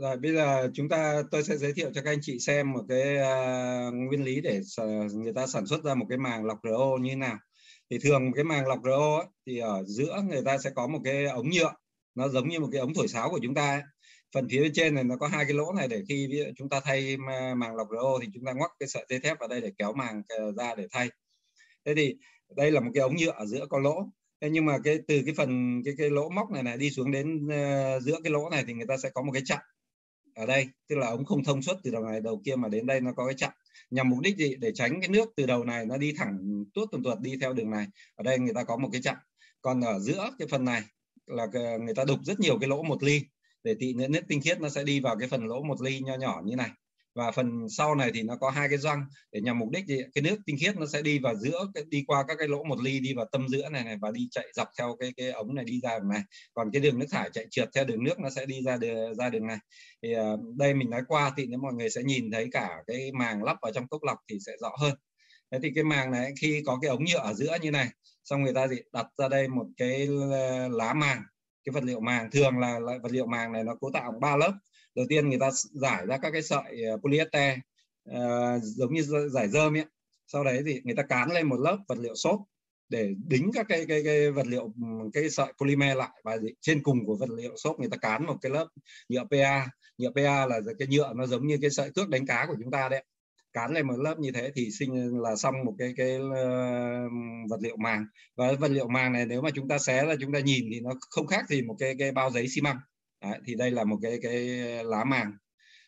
rồi bây giờ chúng ta tôi sẽ giới thiệu cho các anh chị xem một cái uh, nguyên lý để người ta sản xuất ra một cái màng lọc RO như thế nào. Thì thường cái màng lọc RO ấy, thì ở giữa người ta sẽ có một cái ống nhựa. Nó giống như một cái ống thổi sáo của chúng ta ấy. phần phía bên trên này nó có hai cái lỗ này để khi chúng ta thay à, màng lọc RO thì chúng ta ngoắc cái sợi dây thép vào đây để kéo màng à, ra để thay. Thế thì đây là một cái ống nhựa ở giữa có lỗ. Thế nhưng mà cái từ cái phần cái cái lỗ móc này này đi xuống đến uh, giữa cái lỗ này thì người ta sẽ có một cái chặn ở đây, tức là ống không thông suốt từ đầu này, đầu kia mà đến đây nó có cái chặn. Nhằm mục đích gì? Để tránh cái nước từ đầu này nó đi thẳng, tuốt tuần tuột đi theo đường này. Ở đây người ta có một cái chặn. Còn ở giữa cái phần này là người ta đục rất nhiều cái lỗ một ly. Để tị nước tinh khiết nó sẽ đi vào cái phần lỗ một ly nho nhỏ như này và phần sau này thì nó có hai cái răng để nhằm mục đích gì? Cái nước tinh khiết nó sẽ đi vào giữa cái, đi qua các cái lỗ một ly đi vào tâm giữa này này và đi chạy dọc theo cái cái ống này đi ra đường này. Còn cái đường nước thải chạy trượt theo đường nước nó sẽ đi ra đường, ra đường này. Thì uh, đây mình nói qua thì nếu mọi người sẽ nhìn thấy cả cái màng lắp vào trong cốc lọc thì sẽ rõ hơn. Thế thì cái màng này khi có cái ống nhựa ở giữa như này xong người ta gì đặt ra đây một cái ờ, lá màng cái vật liệu màng. Thường là, là vật liệu màng này nó cấu tạo ba lớp đầu tiên người ta giải ra các cái sợi ờ, polyester uh, giống như giải dơm ấy. Sau đấy thì người ta cán lên một lớp vật liệu xốp để đính các cái cái, cái vật liệu ừ, cái sợi polymer lại. Và trên cùng của vật liệu xốp người ta cán một cái lớp nhựa PA nhựa PA là cái nhựa nó giống như cái sợi cước đánh cá của chúng ta đấy. Cán lên một lớp như thế thì sinh là xong một cái cái uh, vật liệu màng. Và vật liệu màng này nếu mà chúng ta xé ra chúng ta nhìn thì nó không khác gì một cái cái bao giấy xi măng đấy, thì đây là một cái cái lá màng.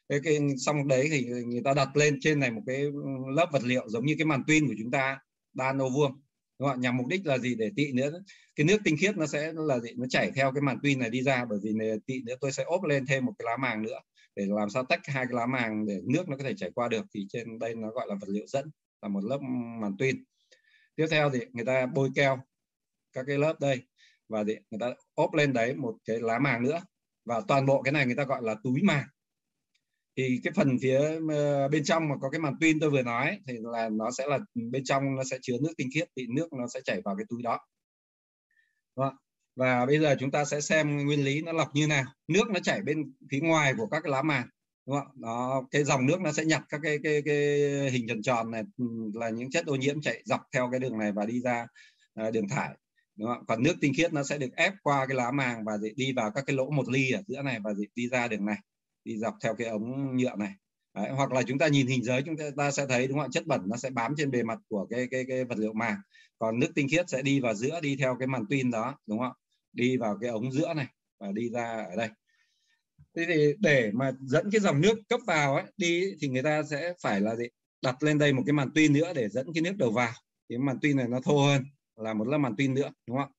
Cái, cái xong đấy thì người ta đặt lên trên này một cái ừ, lớp vật liệu giống như cái màn tuyên của chúng ta đa nô vuông. Đúng không? nhằm mục đích là gì? Để tị nữa cái nước tinh khiết nó sẽ là gì? Nó chảy theo cái màn tuyên này đi ra bởi vì này, tị nữa tôi sẽ ốp lên thêm một cái lá màng nữa để làm sao tách hai cái lá màng để nước nó có thể chảy qua được. Thì trên đây nó gọi là vật liệu dẫn là một lớp màn tuyên. Tiếp theo thì người ta bôi keo các cái lớp đây và thì người ta ốp lên đấy một cái lá màng nữa và toàn bộ cái này người ta gọi là túi màng. Thì cái phần phía ờ, bên trong mà có cái màn pin tôi vừa nói thì là nó sẽ là bên trong nó sẽ chứa nước tinh khiết, thì nước nó sẽ chảy vào cái túi đó. Đúng và bây giờ chúng ta sẽ xem nguyên lý nó lọc như nào. Nước nó chảy bên phía ngoài của các cái lá màng, đúng không nó, cái dòng nước nó sẽ nhặt các cái cái cái hình tròn tròn này ừ, là những chất ô nhiễm chạy dọc theo cái đường này và đi ra ờ, đường thải đúng không? còn nước tinh khiết nó sẽ được ép qua cái lá màng và đi vào các cái lỗ một ly ở giữa này và đi ra đường này đi dọc theo cái ống nhựa này. Đấy, hoặc là chúng ta nhìn hình giới chúng ta sẽ thấy đúng không chất bẩn nó sẽ bám trên bề mặt của cái cái cái vật liệu màng. Còn nước tinh khiết sẽ đi vào giữa đi theo cái màn tuyên đó đúng không đi vào cái ống giữa này và đi ra ở đây. Thế thì để mà dẫn cái dòng nước cấp vào ấy đi thì người ta sẽ phải là gì? Đặt lên đây một cái màn tuyên nữa để dẫn cái nước đầu vào. Cái màn tuyên này nó thô hơn là một lớp màn tin nữa đúng không ạ?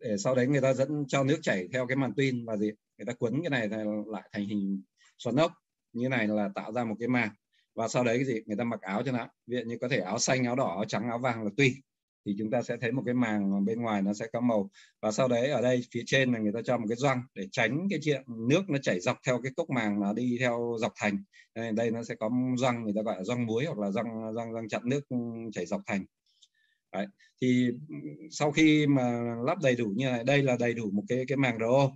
để sau đấy người ta dẫn cho nước chảy theo cái màn tin và gì người ta quấn cái này lại thành hình xoắn ốc như này là tạo ra một cái màng. Và sau đấy cái gì người ta mặc áo cho nó. Ví dụ như có thể áo xanh áo đỏ áo trắng áo vàng là tùy. Thì chúng ta sẽ thấy một cái màng bên ngoài nó sẽ có màu. Và sau đấy ở đây phía trên là người ta cho một cái răng để tránh cái chuyện nước nó chảy dọc theo cái cốc màng nó đi theo dọc thành. Đây, đây nó sẽ có răng người ta gọi là răng muối hoặc là răng răng răng chặn nước chảy dọc thành đấy. thì sau khi mà lắp đầy đủ như này đây là đầy đủ một cái cái màng RO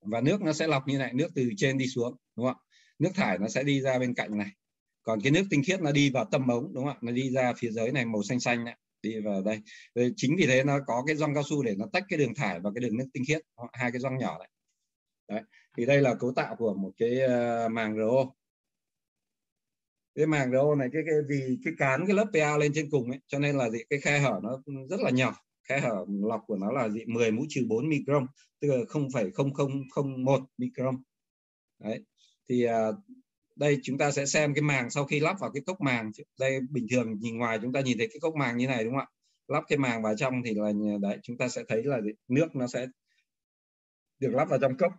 và nước nó sẽ lọc như này nước từ trên đi xuống đúng không nước thải nó sẽ đi ra bên cạnh này. Còn cái nước tinh khiết nó đi vào tâm ống đúng không nó đi ra phía dưới này màu xanh xanh này đi vào đây. Đấy, chính vì thế nó có cái răng cao su để nó tách cái đường thải và cái đường nước tinh khiết hai cái răng nhỏ này. Đấy thì đây là cấu tạo của một cái ờ, màng RO cái màng RO này cái, cái vì cái cán cái lớp PA lên trên cùng ấy cho nên là gì cái khe hở nó rất là nhỏ. Khe hở lọc của nó là gì 10 mũ trừ 4 micron tức là 0,0001 micron. Đấy. Thì à, đây chúng ta sẽ xem cái màng sau khi lắp vào cái cốc màng đây bình thường nhìn ngoài chúng ta nhìn thấy cái cốc màng như này đúng không ạ? Lắp cái màng vào trong thì là đấy chúng ta sẽ thấy là nước nó sẽ được lắp vào trong cốc.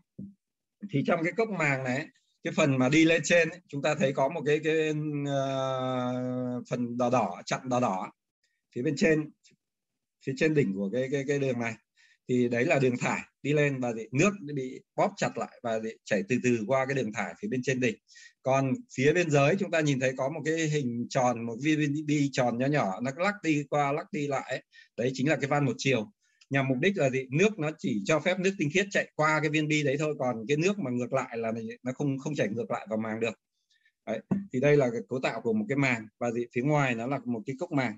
Thì trong cái cốc màng này cái phần mà đi lên trên ấy, chúng ta thấy có một cái cái uh, phần đỏ đỏ chặn đỏ đỏ. Phía bên trên phía trên đỉnh của cái cái cái đường này. Thì đấy là đường thải đi lên và nước bị bóp chặt lại và chảy từ từ qua cái đường thải phía bên trên đỉnh. Còn phía bên dưới chúng ta nhìn thấy có một cái hình tròn một viên đi tròn nhỏ nhỏ nó lắc đi qua lắc đi lại đấy chính là cái van một chiều nhằm mục đích là gì? Nước nó chỉ cho phép nước tinh khiết chạy qua cái viên bi đấy thôi, còn cái nước mà ngược lại là nó không không chảy ngược lại vào màng được. Đấy. thì đây là cái cấu tạo của một cái màng, và gì? Phía ngoài nó là một cái cốc màng.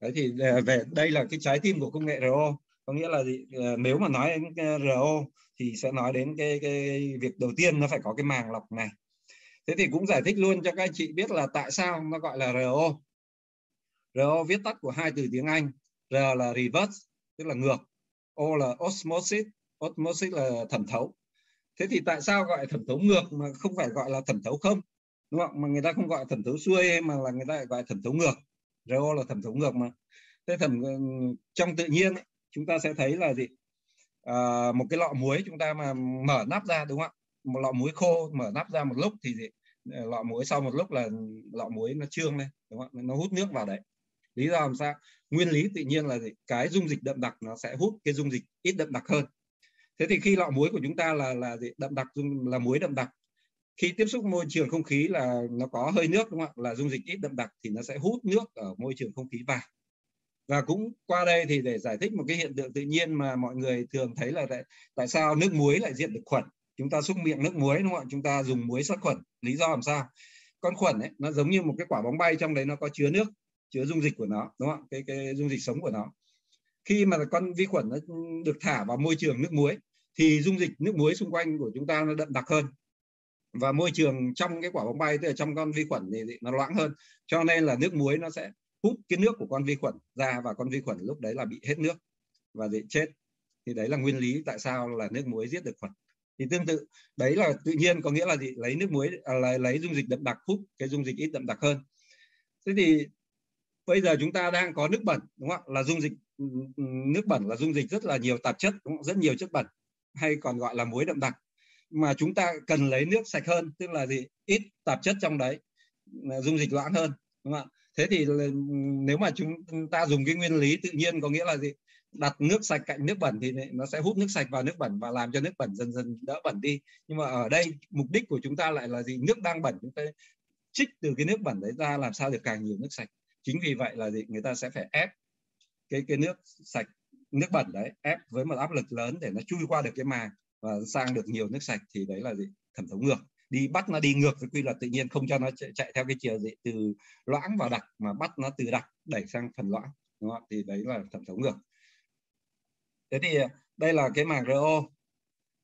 Đấy thì à, về, đây là cái trái tim của công nghệ RO có nghĩa là gì? À, nếu mà nói đến à, RO thì sẽ nói đến cái cái việc đầu tiên nó phải có cái màng lọc này. Thế thì cũng giải thích luôn cho các anh chị biết là tại sao nó gọi là RO RO viết tắt của hai từ tiếng Anh. R là reverse tức là ngược. O là osmosis osmosis là thẩm thấu. Thế thì tại sao gọi thẩm thấu ngược mà không phải gọi là thẩm thấu không? Đúng không? Mà người ta không gọi thẩm thấu xuôi mà là người ta gọi thẩm thấu ngược. RO là thẩm thấu ngược mà. Thế thẩm ừ, trong tự nhiên ấy, chúng ta sẽ thấy là gì? À, một cái lọ muối chúng ta mà mở nắp ra đúng không ạ? Một lọ muối khô mở nắp ra một lúc thì gì? Ờ, lọ muối sau một lúc là lọ muối nó trương lên đúng không nó hút nước vào đấy. Lý do làm sao? Nguyên lý tự nhiên là gì? cái dung dịch đậm đặc nó sẽ hút cái dung dịch ít đậm đặc hơn. Thế thì khi lọ muối của chúng ta là là gì? đậm đặc là muối đậm đặc. Khi tiếp xúc môi trường không khí là nó có hơi nước đúng không ạ? Là dung dịch ít đậm đặc thì nó sẽ hút nước ở môi trường không khí vào. Và cũng qua đây thì để giải thích một cái hiện tượng tự nhiên mà mọi người thường thấy là tại, tại sao nước muối lại diệt được khuẩn? Chúng ta xúc miệng nước muối đúng không ạ? Chúng ta dùng muối sát khuẩn. Lý do làm sao? Con khuẩn ấy nó giống như một cái quả bóng bay trong đấy nó có chứa nước chứa dung dịch của nó đúng không cái cái dung dịch sống của nó. Khi mà con vi khuẩn nó được thả vào môi trường nước muối thì dung dịch nước muối xung quanh của chúng ta nó đậm đặc hơn. Và môi trường trong cái quả bóng bay tức là trong con vi khuẩn thì nó loãng hơn. Cho nên là nước muối nó sẽ hút cái nước của con vi khuẩn ra và con vi khuẩn lúc đấy là bị hết nước và bị chết. Thì đấy là nguyên lý tại sao là nước muối giết được khuẩn. Thì tương tự đấy là tự nhiên có nghĩa là gì? Lấy nước muối à, lấy, lấy dung dịch đậm đặc hút cái dung dịch ít đậm đặc hơn. Thế thì bây giờ chúng ta đang có nước bẩn, đúng không ạ? Là dung dịch ừ, ừ, nước bẩn là dung dịch rất là nhiều tạp chất, đúng không? rất nhiều chất bẩn, hay còn gọi là muối đậm đặc. Mà chúng ta cần lấy nước sạch hơn, tức là gì? Ít tạp chất trong đấy dung dịch loãng hơn, đúng không ạ? Thế thì ừ, nếu mà chúng ta dùng cái nguyên lý tự nhiên có nghĩa là gì? Đặt nước sạch cạnh nước bẩn thì nó sẽ hút nước sạch vào nước bẩn và làm cho nước bẩn dần dần đỡ bẩn đi. Nhưng mà ở đây, mục đích của chúng ta lại là gì? Nước đang bẩn, chúng ta trích từ cái nước bẩn đấy ra, làm sao được càng nhiều nước sạch? Chính vì vậy là gì? Người ta sẽ phải ép cái cái nước sạch nước bẩn đấy ép với một áp lực lớn để nó chui qua được cái màng và sang được nhiều nước sạch thì đấy là gì? Thẩm thấu ngược. Đi bắt nó đi ngược với quy luật tự nhiên không cho nó chạy, chạy theo cái chiều gì? Từ loãng vào đặc mà bắt nó từ đặc đẩy sang phần loãng đúng không? thì đấy là thẩm thấu ngược. Thế thì à, đây là cái màng RO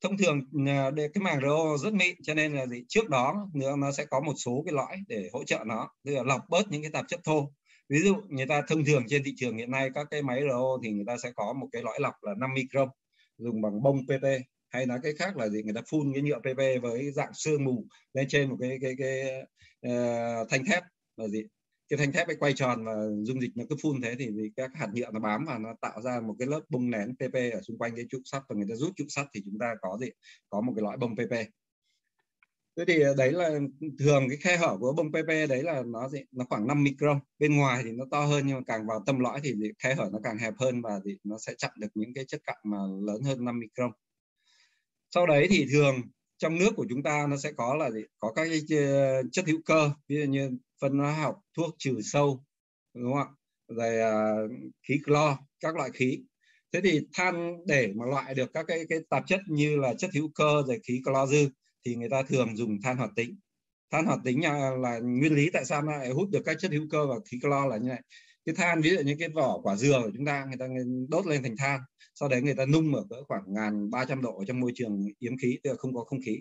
thông thường à, cái màng RO rất mịn cho nên là gì? Trước đó nữa nó sẽ có một số cái lõi để hỗ trợ nó. Tức là lọc bớt những cái tạp chất thô ví dụ người ta thông thường trên thị trường hiện nay các cái máy RO thì người ta sẽ có một cái lõi lọc là 5 micron dùng bằng bông PP hay nói cái khác là gì? Người ta phun cái nhựa PP với dạng sương mù lên trên một cái cái cái, cái uh, thanh thép là gì? Cái thanh thép ấy quay tròn và dung dịch nó cứ phun thế thì, thì các hạt nhựa nó bám và nó tạo ra một cái lớp bông nén PP ở xung quanh cái trụ sắt và người ta rút trụ sắt thì chúng ta có gì? Có một cái lõi bông PP thế thì ờ, đấy là thường cái khe hở của bông PP đấy là nó gì nó khoảng 5 micron bên ngoài thì nó to hơn nhưng mà càng vào tâm lõi thì khe hở nó càng hẹp hơn và thì nó sẽ chặn được những cái chất cặn mà lớn hơn 5 micron sau đấy thì thường trong nước của chúng ta nó sẽ có là gì? Có các cái ờ, chất hữu cơ, ví dụ như phân hóa học, thuốc trừ sâu, đúng không ạ? Rồi ờ, khí clo, các loại khí. Thế thì than để mà loại được các cái cái tạp chất như là chất hữu cơ rồi khí clo dư thì người ta thường dùng than hoạt tính. Than hoạt tính là nguyên lý tại sao nó lại hút được các chất hữu cơ và khí clo là như này. Cái than, ví dụ như cái vỏ, quả dừa của chúng ta, người ta đốt lên thành than, sau đấy người ta nung ở cỡ khoảng ngàn ba trăm độ trong môi trường yếm khí, tức là không có không khí.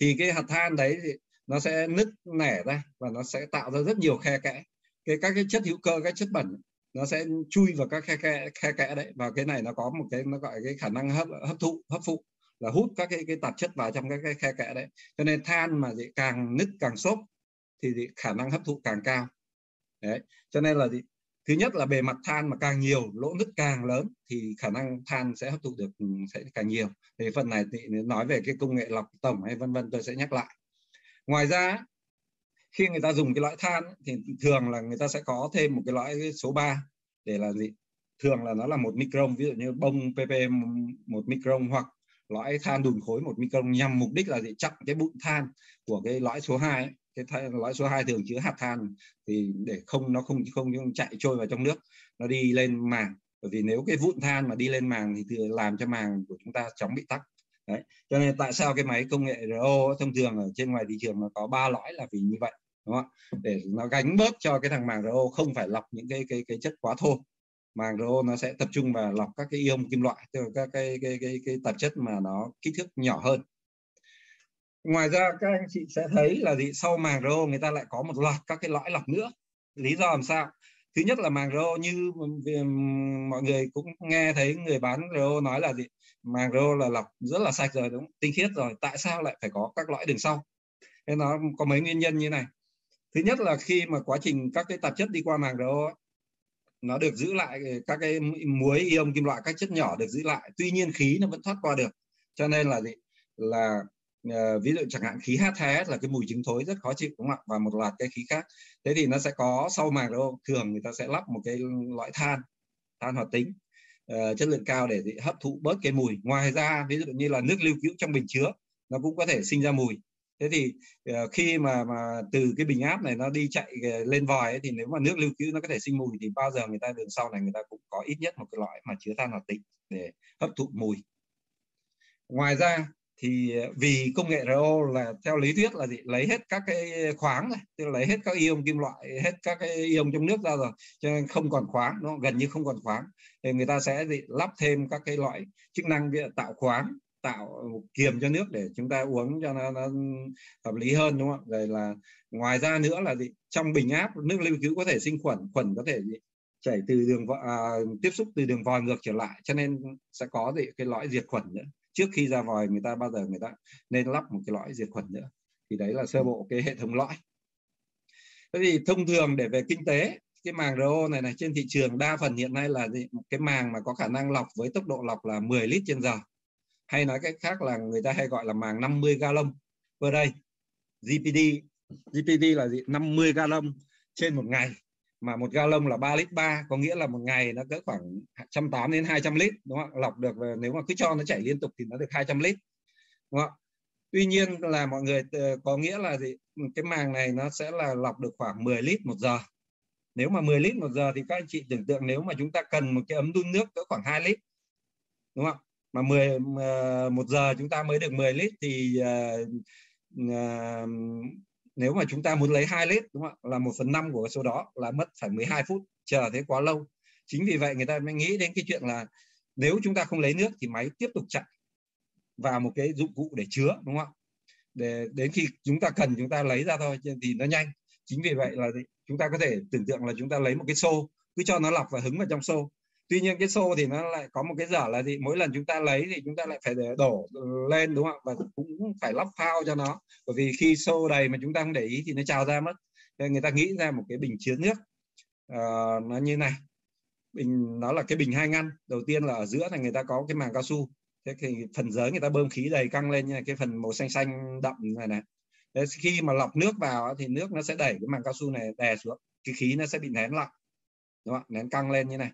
Thì cái hạt than đấy thì nó sẽ nứt nẻ ra và nó sẽ tạo ra rất nhiều khe kẽ. Cái, các cái chất hữu cơ, các chất bẩn, nó sẽ chui vào các khe kẽ khe kẽ đấy. Và cái này nó có một cái, nó gọi cái khả năng hấp hấp thụ, hấp phụ là hút các cái cái tạp chất vào trong các cái khe kẽ đấy. Cho nên than mà gì càng nứt càng xốp thì gì, khả năng hấp thụ càng cao. Đấy cho nên là gì thứ nhất là bề mặt than mà càng nhiều lỗ nứt càng lớn thì khả năng than sẽ hấp thụ được sẽ càng nhiều. Thì phần này thì nói về cái công nghệ lọc tổng hay vân vân tôi sẽ nhắc lại. Ngoài ra khi người ta dùng cái lõi than thì thường là người ta sẽ có thêm một cái lõi số 3 để là gì thường là nó là một micron ví dụ như bông pp một micron hoặc lõi than đùn khối một micron nhằm mục đích là gì? Chặn cái bụi than của cái lõi số 2 ấy. cái th- lõi số 2 thường chứa hạt than thì để không, nó không không chạy trôi vào trong nước, nó đi lên màng. Bởi vì nếu cái vụn than mà đi lên màng thì làm cho màng của chúng ta chóng bị tắc. Đấy. Cho nên tại sao cái máy công nghệ RO thông thường ở trên ngoài thị trường nó có ba lõi là vì như vậy, đúng không ạ? Để nó gánh bớt cho cái thằng màng RO không phải lọc những cái cái cái chất quá thô màng RO nó sẽ tập trung vào lọc các cái ion kim loại, tức là các cái cái cái cái tạp chất mà nó kích thước nhỏ hơn. Ngoài ra, các anh chị sẽ thấy là gì? Sau màng RO người ta lại có một loạt các cái lõi lọc nữa. Lý do làm sao? Thứ nhất là màng RO như mọi người cũng nghe thấy, người bán RO nói là gì? Màng RO là lọc rất là sạch rồi, đúng tinh khiết rồi, tại sao lại phải có các lõi đường sau? Nên nó có mấy nguyên nhân như này. Thứ nhất là khi mà quá trình các cái tạp chất đi qua màng RO nó được giữ lại các cái muối ion kim loại các chất nhỏ được giữ lại. Tuy nhiên khí nó vẫn thoát qua được. Cho nên là gì? Là uh, ví dụ chẳng hạn khí H2S là cái mùi trứng thối rất khó chịu đúng không ạ? Và một loạt cái khí khác. Thế thì nó sẽ có sau màng đâu. Thường người ta sẽ lắp một cái loại than than hoạt tính uh, chất lượng cao để hấp thụ bớt cái mùi. Ngoài ra ví dụ như là nước lưu cữu trong bình chứa nó cũng có thể sinh ra mùi thế thì uh, khi mà mà từ cái bình áp này nó đi chạy ờ, lên vòi ấy, thì nếu mà nước lưu trữ nó có thể sinh mùi thì bao giờ người ta đường sau này người ta cũng có ít nhất một cái loại mà chứa than hoạt tính để hấp thụ mùi. Ngoài ra thì ờ, vì công nghệ RO là theo lý thuyết là gì? Lấy hết các cái khoáng này tức là lấy hết các ion kim loại hết các cái ion trong nước ra rồi cho nên không còn khoáng nó gần như không còn khoáng. Thì người ta sẽ gì, lắp thêm các cái loại chức năng tạo khoáng tạo kiềm cho nước để chúng ta uống cho nó, nó hợp lý hơn đúng không rồi là ngoài ra nữa là gì? Trong bình áp nước lưu trữ có thể sinh khuẩn khuẩn có thể gì, chảy từ đường à, tiếp xúc từ đường vòi ngược trở lại cho nên sẽ có gì? Cái lõi diệt khuẩn nữa. Trước khi ra vòi người ta bao giờ người ta nên lắp một cái lõi diệt khuẩn nữa. Thì đấy là sơ bộ cái hệ thống lõi. Thế thì thông thường để về kinh tế cái màng RO này này trên thị trường đa phần hiện nay là gì? cái màng mà có khả năng lọc với tốc độ lọc là 10 lít trên giờ hay nói cách khác là người ta hay gọi là màng 50 gallon. Ở đây GPD GPD là gì? 50 gallon trên một ngày. Mà một gallon là 3 lít 3 có nghĩa là một ngày nó cỡ khoảng 180 đến 200 lít, đúng không lọc được nếu mà cứ cho nó chảy liên tục thì nó được 200 lít, đúng không tuy nhiên là mọi người ờ, có nghĩa là gì? Cái màng này nó sẽ là lọc được khoảng 10 lít một giờ. Nếu mà 10 lít một giờ thì các anh chị tưởng tượng nếu mà chúng ta cần một cái ấm đun nước cỡ khoảng 2 lít, đúng không mà 10 một giờ chúng ta mới được 10 lít thì uh, nếu mà chúng ta muốn lấy 2 lít đúng không ạ? Là một phần năm của số đó là mất phải 12 phút chờ thế quá lâu. Chính vì vậy người ta mới nghĩ đến cái chuyện là nếu chúng ta không lấy nước thì máy tiếp tục chạy vào một cái dụng cụ để chứa đúng không ạ? Để đến khi chúng ta cần chúng ta lấy ra thôi thì nó nhanh. Chính vì vậy là chúng ta có thể tưởng tượng là chúng ta lấy một cái xô cứ cho nó lọc và hứng vào trong xô tuy nhiên cái xô thì nó lại có một cái dở là gì? Mỗi lần chúng ta lấy thì chúng ta lại phải để đổ lên đúng không? Và cũng phải lắp phao cho nó. Bởi vì khi xô đầy mà chúng ta không để ý thì nó trào ra mất. Nên người ta nghĩ ra một cái bình chứa nước. Uh, nó như này. Bình nó là cái bình hai ngăn. Đầu tiên là ở giữa này người ta có cái màng cao su. Thế thì phần dưới người ta bơm khí đầy căng lên như này cái phần màu xanh xanh đậm này này. Thế khi mà lọc nước vào thì nước nó sẽ đẩy cái màng cao su này đè xuống. Cái khí nó sẽ bị nén lại đúng không? nén căng lên như này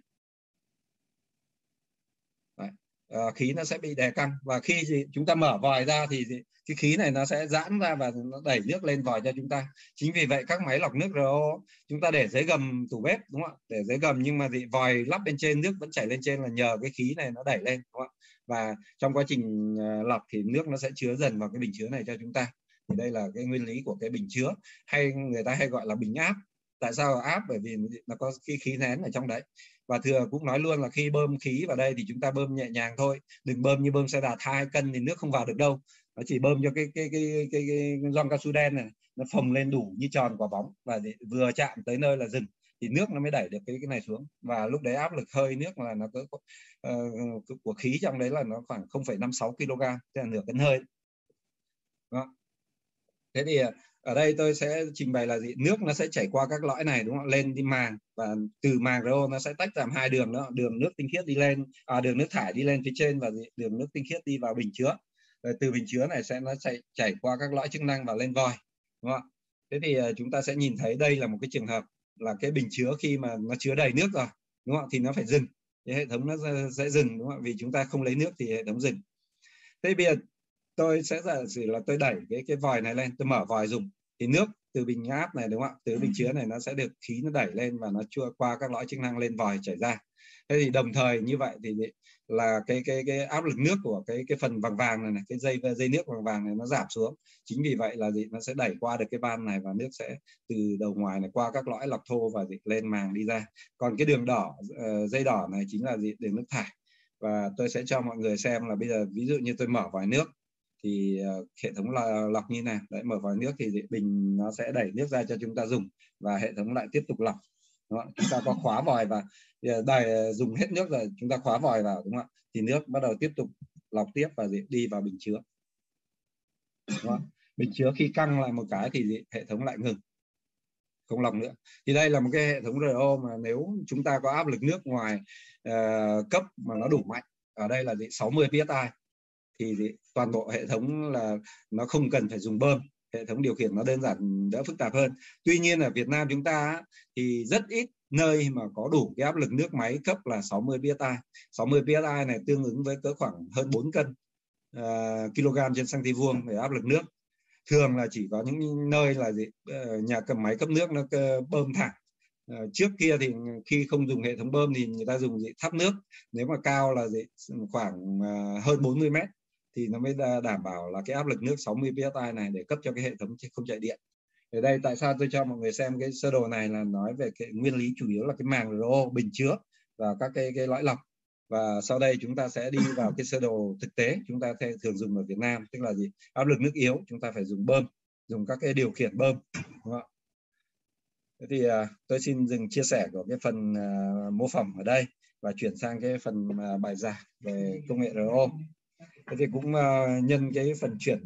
uh, khí nó sẽ bị đè căng. Và khi gì, chúng ta mở vòi ra thì cái khí này nó sẽ giãn ra và nó đẩy nước lên vòi cho chúng ta. Chính vì vậy các máy lọc nước RO chúng ta để dưới gầm tủ bếp đúng không ạ? Để dưới gầm nhưng mà thì vòi lắp bên trên nước vẫn chảy lên trên là nhờ cái khí này nó đẩy lên đúng không ạ? Và trong quá trình ờ, lọc thì nước nó sẽ chứa dần vào cái bình chứa này cho chúng ta. Thì đây là cái nguyên lý của cái bình chứa. Hay người ta hay gọi là bình áp. Tại sao áp? Bởi vì nó có cái khí nén ở trong đấy và thừa cũng nói luôn là khi bơm khí vào đây thì chúng ta bơm nhẹ nhàng thôi. Đừng bơm như bơm xe đạp hai cân thì nước không vào được đâu. Nó chỉ bơm cho cái cái cái cái, cái, cái gioăng cao su đen này nó phồng lên đủ như tròn quả bóng và vừa chạm tới nơi là dừng. Thì nước nó mới đẩy được cái cái này xuống. Và lúc đấy áp lực hơi nước là nó cỡ uh, ờ, của khí trong đấy là nó khoảng 0,56 kg tức là nửa cân hơi. Đó. thế thì ờ, ở đây tôi sẽ trình bày là gì? Nước nó sẽ chảy qua các lõi này đúng không? Lên đi màng và từ màng RO nó sẽ tách làm hai đường đó đường nước tinh khiết đi lên à, đường nước thải đi lên phía trên và đường nước tinh khiết đi vào bình chứa. Rồi từ bình chứa này sẽ nó chảy chảy qua các lõi chức năng và lên vòi đúng không thế thì à, chúng ta sẽ nhìn thấy đây là một cái trường hợp là cái bình chứa khi mà nó chứa đầy nước rồi đúng không thì nó phải dừng. Thì hệ thống nó sẽ dừng đúng không vì chúng ta không lấy nước thì hệ thống dừng. Thế bây giờ tôi sẽ giả sử là tôi đẩy cái cái vòi này lên tôi mở vòi dùng thì nước từ bình áp này đúng không ạ? Từ bình chứa này nó sẽ được khí nó đẩy lên và nó chua qua các lõi chức năng lên vòi chảy ra. Thế thì đồng thời như vậy thì là cái cái cái áp lực nước của cái cái phần vàng vàng này, này cái dây dây nước vàng vàng này nó giảm xuống. Chính vì vậy là gì? Nó sẽ đẩy qua được cái van này và nước sẽ từ đầu ngoài này qua các lõi lọc thô và gì? Lên màng đi ra. Còn cái đường đỏ uh, dây đỏ này chính là gì? Đường nước thải. Và tôi sẽ cho mọi người xem là bây giờ ví dụ như tôi mở vòi nước thì ờ, hệ thống là lọc như này đấy mở vòi nước thì bình nó sẽ đẩy nước ra cho chúng ta dùng và hệ thống lại tiếp tục lọc. Đúng không? chúng ta có khóa vòi và ờ, đầy ờ, dùng hết nước rồi chúng ta khóa vòi vào đúng không ạ? Thì nước bắt đầu tiếp tục lọc tiếp và đi vào bình chứa. Đúng không? bình chứa khi căng lại một cái thì hệ thống lại ngừng. Không lọc nữa. Thì đây là một cái hệ thống RO mà nếu chúng ta có áp lực nước ngoài uh, cấp mà nó đủ mạnh ở đây là gì 60 psi thì toàn bộ hệ thống là nó không cần phải dùng bơm. Hệ thống điều khiển nó đơn giản đỡ phức tạp hơn. Tuy nhiên ở Việt Nam chúng ta thì rất ít nơi mà có đủ cái áp lực nước máy cấp là 60 psi. 60 psi này tương ứng với cỡ khoảng hơn 4 cân uh, kg trên cm vuông về áp lực nước. Thường là chỉ có những nơi là gì uh, nhà cầm máy cấp nước nó uh, bơm thẳng. Uh, trước kia thì khi không dùng hệ thống bơm thì người ta dùng gì? Tháp nước. Nếu mà cao là gì? Khoảng uh, hơn 40 mét thì nó mới đảm bảo là cái áp lực nước 60 psi này để cấp cho cái hệ thống không chạy điện. Ở đây tại sao tôi cho mọi người xem cái sơ đồ này là nói về cái nguyên lý chủ yếu là cái màng RO bình chứa và các cái cái lõi lọc. Và sau đây chúng ta sẽ đi vào cái sơ đồ thực tế chúng ta thường dùng ở Việt Nam tức là gì? Áp lực nước yếu chúng ta phải dùng bơm dùng các cái điều khiển bơm đúng không? Thế thì uh, tôi xin dừng chia sẻ của cái phần uh, mô phỏng ở đây và chuyển sang cái phần uh, bài giảng về công nghệ RO thế thì cũng uh, nhân cái phần chuyển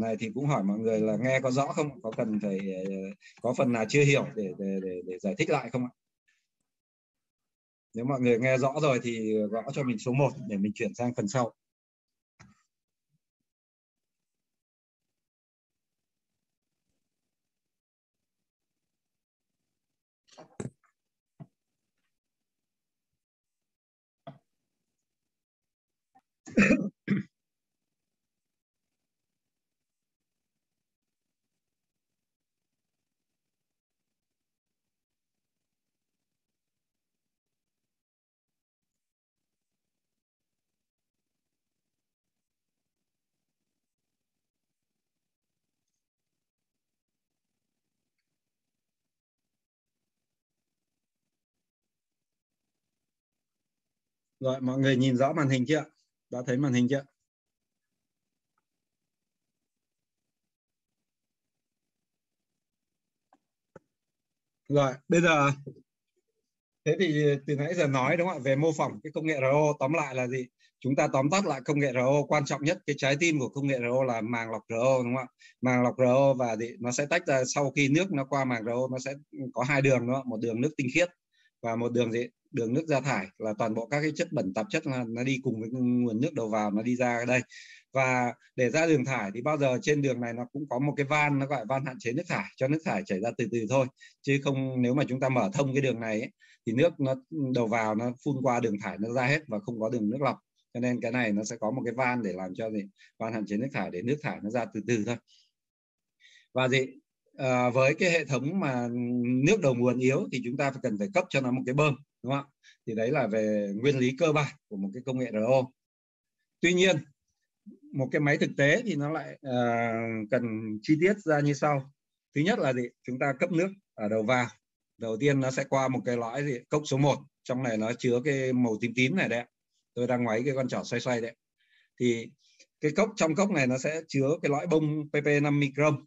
này thì cũng hỏi mọi người là nghe có rõ không? Có cần phải uh, có phần nào chưa hiểu để để để, để giải thích lại không ạ? Nếu mọi người nghe rõ rồi thì gõ cho mình số 1 để mình chuyển sang phần sau. Rồi, mọi người nhìn rõ màn hình chưa? Đã thấy màn hình chưa? Rồi, bây giờ thế thì từ nãy giờ nói đúng không ạ về mô phỏng cái công nghệ RO tóm lại là gì? Chúng ta tóm tắt lại công nghệ RO quan trọng nhất cái trái tim của công nghệ RO là màng lọc RO đúng không ạ? Màng lọc RO và gì? nó sẽ tách ra sau khi nước nó qua màng RO nó sẽ có hai đường đúng không ạ? một đường nước tinh khiết và một đường gì đường nước ra thải là toàn bộ các cái chất bẩn tạp chất là nó đi cùng với nguồn nước đầu vào nó đi ra đây. Và để ra đường thải thì bao giờ trên đường này nó cũng có một cái van nó gọi van hạn chế nước thải cho nước thải chảy ra từ từ thôi. Chứ không nếu mà chúng ta mở thông cái đường này ấy, thì nước nó đầu vào nó phun qua đường thải nó ra hết và không có đường nước lọc. Cho nên cái này nó sẽ có một cái van để làm cho gì? Van hạn chế nước thải để nước thải nó ra từ từ thôi. Và gì? À, với cái hệ thống mà nước đầu nguồn yếu thì chúng ta phải cần phải cấp cho nó một cái bơm đúng không ạ? Thì đấy là về nguyên lý cơ bản của một cái công nghệ RO tuy nhiên một cái máy thực tế thì nó lại uh, cần chi tiết ra như sau. Thứ nhất là gì? Chúng ta cấp nước ở đầu vào. Đầu tiên nó sẽ qua một cái lõi gì? Cốc số 1 trong này nó chứa cái màu tím tím này đấy tôi đang ngoáy cái con trỏ xoay xoay đấy thì cái cốc trong cốc này nó sẽ chứa cái lõi bông pp 5 micron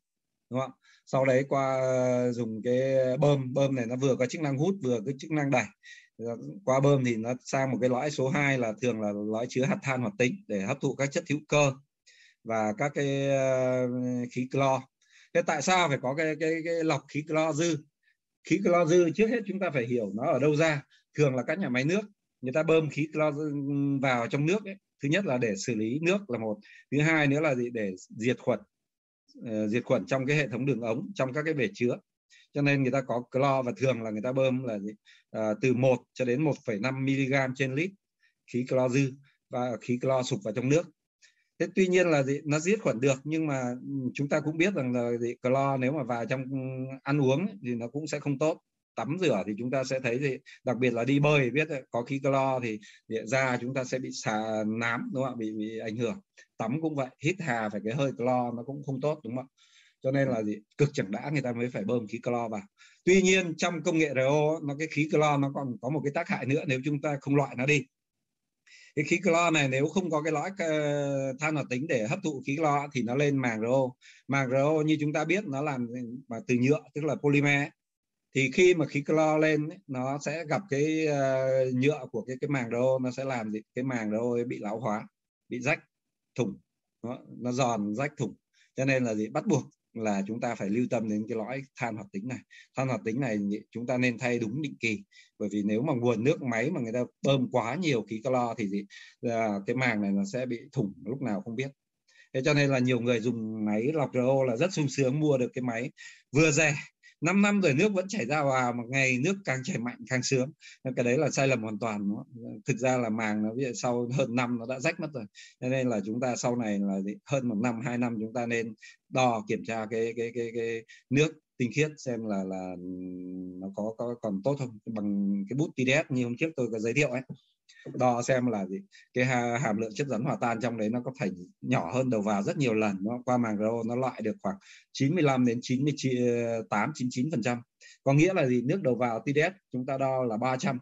đúng không sau đấy qua ờ, dùng cái bơm bơm này nó vừa có chức năng hút, vừa có chức năng đẩy. Ờ, qua bơm thì nó sang một cái lõi số 2 là thường là lõi chứa hạt than hoạt tính để hấp thụ các chất hữu cơ và các cái ờ, khí clo. Thế tại sao phải có cái cái cái lọc khí clo dư? Khí clo dư trước hết chúng ta phải hiểu nó ở đâu ra. Thường là các nhà máy nước, người ta bơm khí clo vào trong nước ấy. thứ nhất là để xử lý nước là một. Thứ hai nữa là gì? Để diệt khuẩn. Ờ, diệt khuẩn trong cái hệ thống đường ống trong các cái bể chứa. Cho nên người ta có clo và thường là người ta bơm là à, từ 1 cho đến 1,5 mg trên lít khí clo dư và khí clo sụp vào trong nước. Thế tuy nhiên là gì? Nó giết khuẩn được nhưng mà ừ, chúng ta cũng biết rằng là gì? Clo nếu mà vào trong ừ, ăn uống thì nó cũng sẽ không tốt tắm rửa thì chúng ta sẽ thấy gì? Đặc biệt là đi bơi, biết có khí clo thì da chúng ta sẽ bị xà nám, đúng không ạ? Bị bị ảnh hưởng. Tắm cũng vậy, hít hà phải cái hơi clo nó cũng không tốt, đúng không ạ? Cho nên là gì? Cực chẳng đã, người ta mới phải bơm khí clo vào. Tuy nhiên, trong công nghệ RO nó cái khí clo nó còn có một cái tác hại nữa nếu chúng ta không loại nó đi. Cái khí clo này nếu không có cái lõi than hoạt tính để hấp thụ khí clo thì nó lên màng RO màng RO như chúng ta biết, nó làm mà từ nhựa, tức là polymer thì khi mà khí clo lên ấy, nó sẽ gặp cái uh, nhựa của cái cái màng đô nó sẽ làm gì? Cái màng đô bị lão hóa bị rách thủng nó, nó giòn rách thủng cho nên là gì? Bắt buộc là chúng ta phải lưu tâm đến cái lõi than hoạt tính này. Than hoạt tính này chúng ta nên thay đúng định kỳ. Bởi vì nếu mà nguồn nước máy mà người ta bơm quá nhiều khí clo thì gì? À, cái màng này nó sẽ bị thủng lúc nào không biết. Thế cho nên là nhiều người dùng máy lọc RO là rất sung sướng mua được cái máy vừa rẻ 5 năm rồi nước vẫn chảy ra vào một ngày nước càng chảy mạnh càng sướng. Cái đấy là sai lầm hoàn toàn thực ra là màng nó sau hơn năm nó đã rách mất rồi. Cho nên là chúng ta sau này là hơn một năm, hai năm chúng ta nên đo, kiểm tra cái cái cái cái nước tinh khiết xem là là nó có có còn tốt không? Bằng cái bút TDS như hôm trước tôi có giới thiệu ấy đo xem là gì. Cái hàm lượng chất rắn hòa tan trong đấy nó có phải nhỏ hơn đầu vào rất nhiều lần. Nó qua màng RO nó loại được khoảng 95 đến 98 99 phần trăm. Có nghĩa là gì? Nước đầu vào TDS chúng ta đo là 300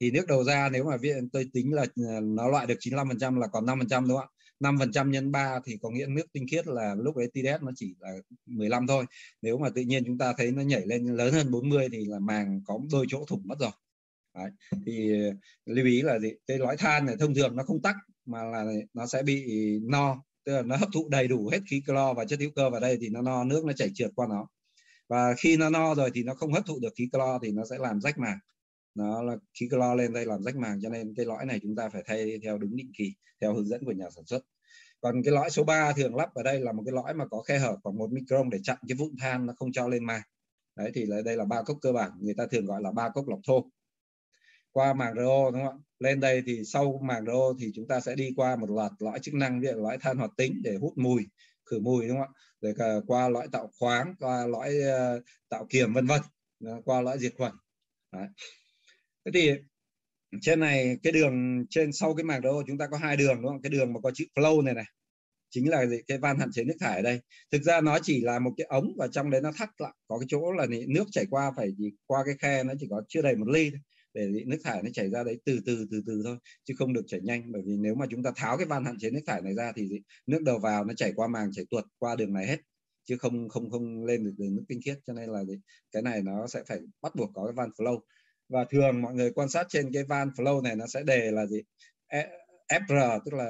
thì nước đầu ra nếu mà viện tôi tính là ờ, nó loại được 95 phần trăm là còn 5 phần trăm đúng không ạ? 5 phần trăm nhân 3 thì có nghĩa nước tinh khiết là lúc đấy TDS nó chỉ là 15 thôi. Nếu mà tự nhiên chúng ta thấy nó nhảy lên lớn hơn 40 thì là màng có đôi chỗ thủng mất rồi. Đấy. thì ờ, lưu ý là gì? Cái lõi than này thông thường nó không tắc mà là nó sẽ bị no, tức là nó hấp thụ đầy đủ hết khí clo và chất hữu cơ vào đây thì nó no, nước nó chảy trượt qua nó. Và khi nó no rồi thì nó không hấp thụ được khí clo thì nó sẽ làm rách màng. Nó là khí clo lên đây làm rách màng cho nên cái lõi này chúng ta phải thay theo đúng định kỳ, theo hướng dẫn của nhà sản xuất. Còn cái lõi số 3 thường lắp ở đây là một cái lõi mà có khe hở khoảng một micron để chặn cái vụn than nó không cho lên màng. Đấy, thì là đây là ba cốc cơ bản, người ta thường gọi là ba cốc lọc thô qua màng RO đúng không ạ? Lên đây thì sau màng RO thì chúng ta sẽ đi qua một loạt lõi chức năng như lõi than hoạt tính để hút mùi khử mùi đúng không ạ? Rồi cả qua lõi tạo khoáng qua lõi uh, tạo kiềm vân vân. Qua lõi diệt khuẩn. Đấy. thế thì trên này cái đường trên sau cái màng RO chúng ta có hai đường đúng không cái đường mà có chữ flow này này chính là cái van hạn chế nước thải ở đây. Thực ra nó chỉ là một cái ống và trong đấy nó thắt lại có cái chỗ là nước chảy qua phải qua cái khe nó chỉ có chưa đầy một ly thôi để nước thải nó chảy ra đấy, từ từ từ từ thôi, chứ không được chảy nhanh. Bởi vì nếu mà chúng ta tháo cái van hạn chế nước thải này ra thì nước đầu vào nó chảy qua màng, chảy tuột qua đường này hết, chứ không không không lên được đường nước tinh khiết. Cho nên là cái này nó sẽ phải bắt buộc có cái van flow. Và thường mọi người quan sát trên cái van flow này nó sẽ đề là gì? E, FR tức là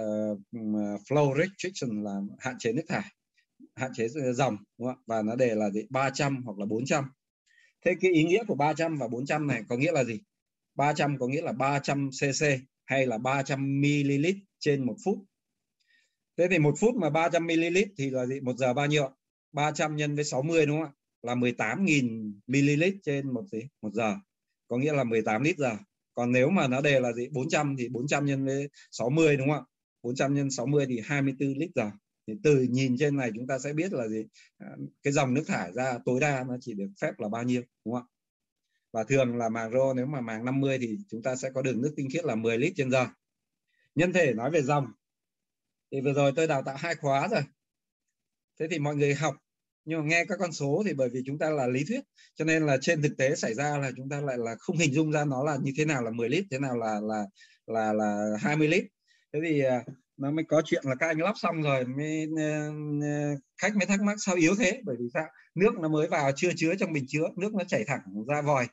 flow restriction là hạn chế nước thải, hạn chế ờ, dòng, đúng không? và nó đề là gì? 300 hoặc là 400 thế cái ý nghĩa của 300 và 400 này có nghĩa là gì? 300 có nghĩa là 300 cc hay là 300 ml trên một phút. Thế thì một phút mà 300 ml thì là gì? Một giờ bao nhiêu 300 nhân với 60 đúng không ạ? Là 18.000 ml trên một gì? Một giờ. Có nghĩa là 18 lít giờ. Còn nếu mà nó đề là gì? 400 thì 400 nhân với 60 đúng không ạ? 400 nhân 60 thì 24 lít giờ. Thì từ nhìn trên này chúng ta sẽ biết là gì? À, cái dòng nước thải ra, tối đa nó chỉ được phép là bao nhiêu đúng không ạ? Và thường là màng rô, nếu mà màng 50 thì chúng ta sẽ có đường nước tinh khiết là 10 lít trên giờ. Nhân thể nói về dòng. Thì vừa rồi tôi đào tạo hai khóa rồi. Thế thì mọi người học, nhưng mà nghe các con số thì bởi vì chúng ta là lý thuyết, cho nên là trên thực tế xảy ra là chúng ta lại là không hình dung ra nó là như thế nào là 10 lít, thế nào là là là là 20 lít. Thế thì à, nó mới có chuyện là các anh lắp xong rồi mới ờ, ờ, khách mới thắc mắc sao yếu thế? Bởi vì sao? Nước nó mới vào, chưa chứa trong bình chứa, nước nó chảy thẳng ra vòi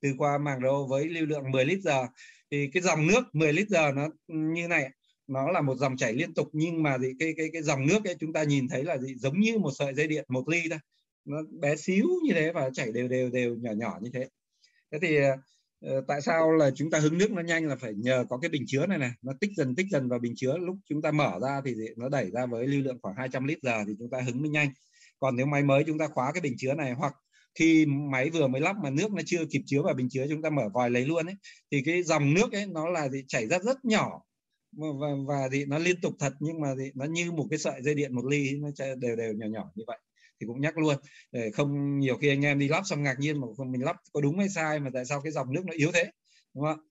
từ qua màng đầu với lưu lượng 10 lít giờ. Thì cái dòng nước 10 lít giờ nó như này, nó là một dòng chảy liên tục nhưng mà gì cái cái cái dòng nước ấy chúng ta nhìn thấy là gì? Giống như một sợi dây điện, một ly thôi. Nó bé xíu như thế và chảy đều đều đều nhỏ nhỏ như thế. Thế thì ờ, tại sao là chúng ta hứng nước nó nhanh là phải nhờ có cái bình chứa này này. Nó tích dần tích dần vào bình chứa. Lúc chúng ta mở ra thì nó đẩy ra với lưu lượng khoảng 200 lít giờ thì chúng ta hứng mới nhanh. Còn nếu máy mới chúng ta khóa cái bình chứa này hoặc khi máy vừa mới lắp mà nước nó chưa kịp chứa vào bình chứa chúng ta mở vòi lấy luôn ấy thì cái dòng nước ấy nó là gì? Chảy rất rất nhỏ. Và, và thì nó liên tục thật nhưng mà thì nó như một cái sợi dây điện một ly nó đều đều nhỏ nhỏ như vậy. Thì cũng nhắc luôn để không nhiều khi anh em đi lắp xong ngạc nhiên mà mình lắp có đúng hay sai mà tại sao cái dòng nước nó yếu thế đúng không ạ?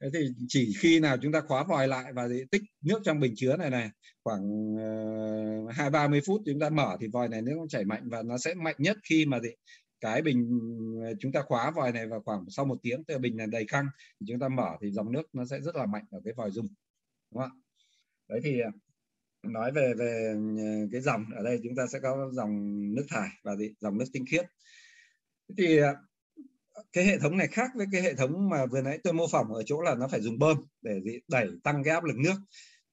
Thế thì chỉ khi nào chúng ta khóa vòi lại và tích nước trong bình chứa này này, khoảng ờ, hai ba mươi phút chúng ta mở thì vòi này nước nó chảy mạnh và nó sẽ mạnh nhất khi mà gì cái bình ờ, chúng ta khóa vòi này và khoảng sau một tiếng từ bình này đầy căng thì chúng ta mở thì dòng nước nó sẽ rất là mạnh ở cái vòi dùng, đúng không ạ? Đấy thì ờ, nói về về cái dòng, ở đây chúng ta sẽ có dòng nước thải và dòng nước tinh khiết. Thì cái hệ thống này khác với cái hệ thống mà vừa nãy tôi mô phỏng ở chỗ là nó phải dùng bơm để gì đẩy tăng cái áp lực nước.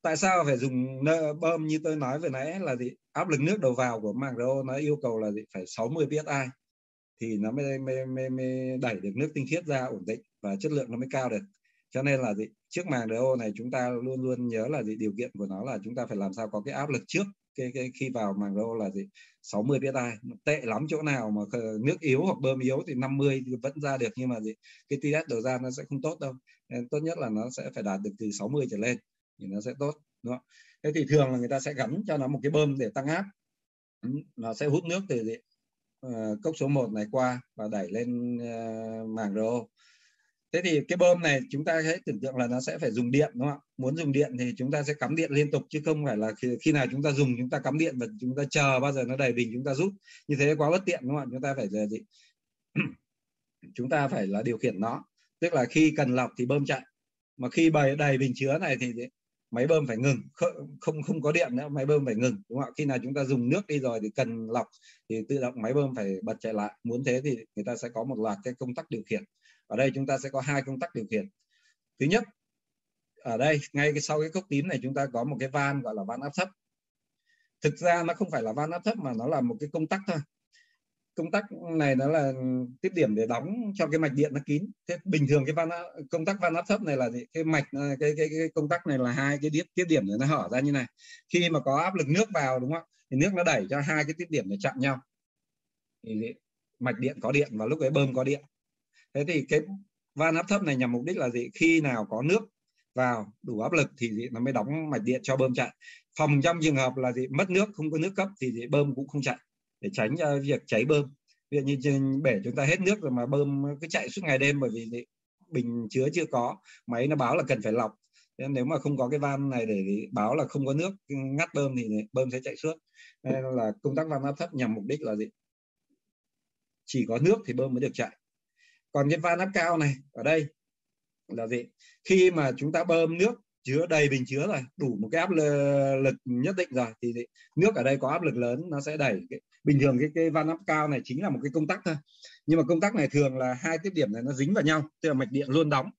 Tại sao phải dùng bơm như tôi nói vừa nãy là gì? Áp lực nước đầu vào của màng RO nó yêu cầu là gì? Phải 60 psi thì nó mới, mới, mới, mới đẩy được nước tinh khiết ra ổn định và chất lượng nó mới cao được. Cho nên là gì? Trước màng RO này chúng ta luôn luôn nhớ là gì? Điều kiện của nó là chúng ta phải làm sao có cái áp lực trước cái, cái khi vào màng RO là gì? 60 psi tệ lắm chỗ nào mà nước yếu hoặc bơm yếu thì 50 thì vẫn ra được nhưng mà gì? Cái TS đầu ra nó sẽ không tốt đâu. Nên tốt nhất là nó sẽ phải đạt được từ 60 trở lên thì nó sẽ tốt đúng không? thế thì thường là người ta sẽ gắn cho nó một cái bơm để tăng áp. Nó sẽ hút nước từ gì? Ờ, cốc số 1 này qua và đẩy lên ờ, màng RO thế thì cái bơm này chúng ta hãy tưởng tượng là nó sẽ phải dùng điện đúng không ạ? Muốn dùng điện thì chúng ta sẽ cắm điện liên tục chứ không phải là khi, khi nào chúng ta dùng chúng ta cắm điện và chúng ta chờ bao giờ nó đầy bình chúng ta rút. Như thế quá bất tiện đúng không ạ? Chúng ta phải ờ, gì? Chúng ta phải là điều khiển nó. Tức là khi cần lọc thì bơm chạy. Mà khi bày đầy bình chứa này thì máy bơm phải ngừng. Không không có điện nữa máy bơm phải ngừng đúng không ạ? Khi nào chúng ta dùng nước đi rồi thì cần lọc thì tự động máy bơm phải bật chạy lại. Muốn thế thì người ta sẽ có một loạt cái công tắc điều khiển ở đây chúng ta sẽ có hai công tắc điều khiển. Thứ nhất ở đây ngay cái sau cái cốc tím này chúng ta có một cái van gọi là van áp thấp. Thực ra nó không phải là van áp thấp mà nó là một cái công tắc thôi. Công tắc này nó là tiếp điểm để đóng cho cái mạch điện nó kín. Thế bình thường cái van công tắc van áp thấp này là gì? Cái mạch à, cái, cái, cái công tắc này là hai cái tiếp tiếp điểm để nó hở ra như này. Khi mà có áp lực nước vào đúng không thì nước nó đẩy cho hai cái tiếp điểm để chạm nhau. Thì mạch điện có điện và lúc ấy bơm có điện thế thì cái van áp thấp này nhằm mục đích là gì khi nào có nước vào đủ áp lực thì gì? nó mới đóng mạch điện cho bơm chạy phòng trong trường hợp là gì mất nước không có nước cấp thì gì? bơm cũng không chạy để tránh uh, việc cháy bơm ví dụ như trên bể chúng ta hết nước rồi mà bơm cứ chạy suốt ngày đêm bởi vì gì? bình chứa chưa có máy nó báo là cần phải lọc nên nếu mà không có cái van này để báo là không có nước ngắt bơm thì bơm sẽ chạy suốt nên là công tác van áp thấp nhằm mục đích là gì chỉ có nước thì bơm mới được chạy còn cái van áp cao này ở đây là gì? Khi mà chúng ta bơm nước chứa đầy bình chứa rồi đủ một cái áp lực nhất định rồi thì nước ở đây có áp lực lớn nó sẽ đẩy cái, bình thường cái cái van áp cao này chính là một cái công tắc thôi. Nhưng mà công tắc này thường là hai tiếp điểm này nó dính vào nhau tức là mạch điện luôn đóng.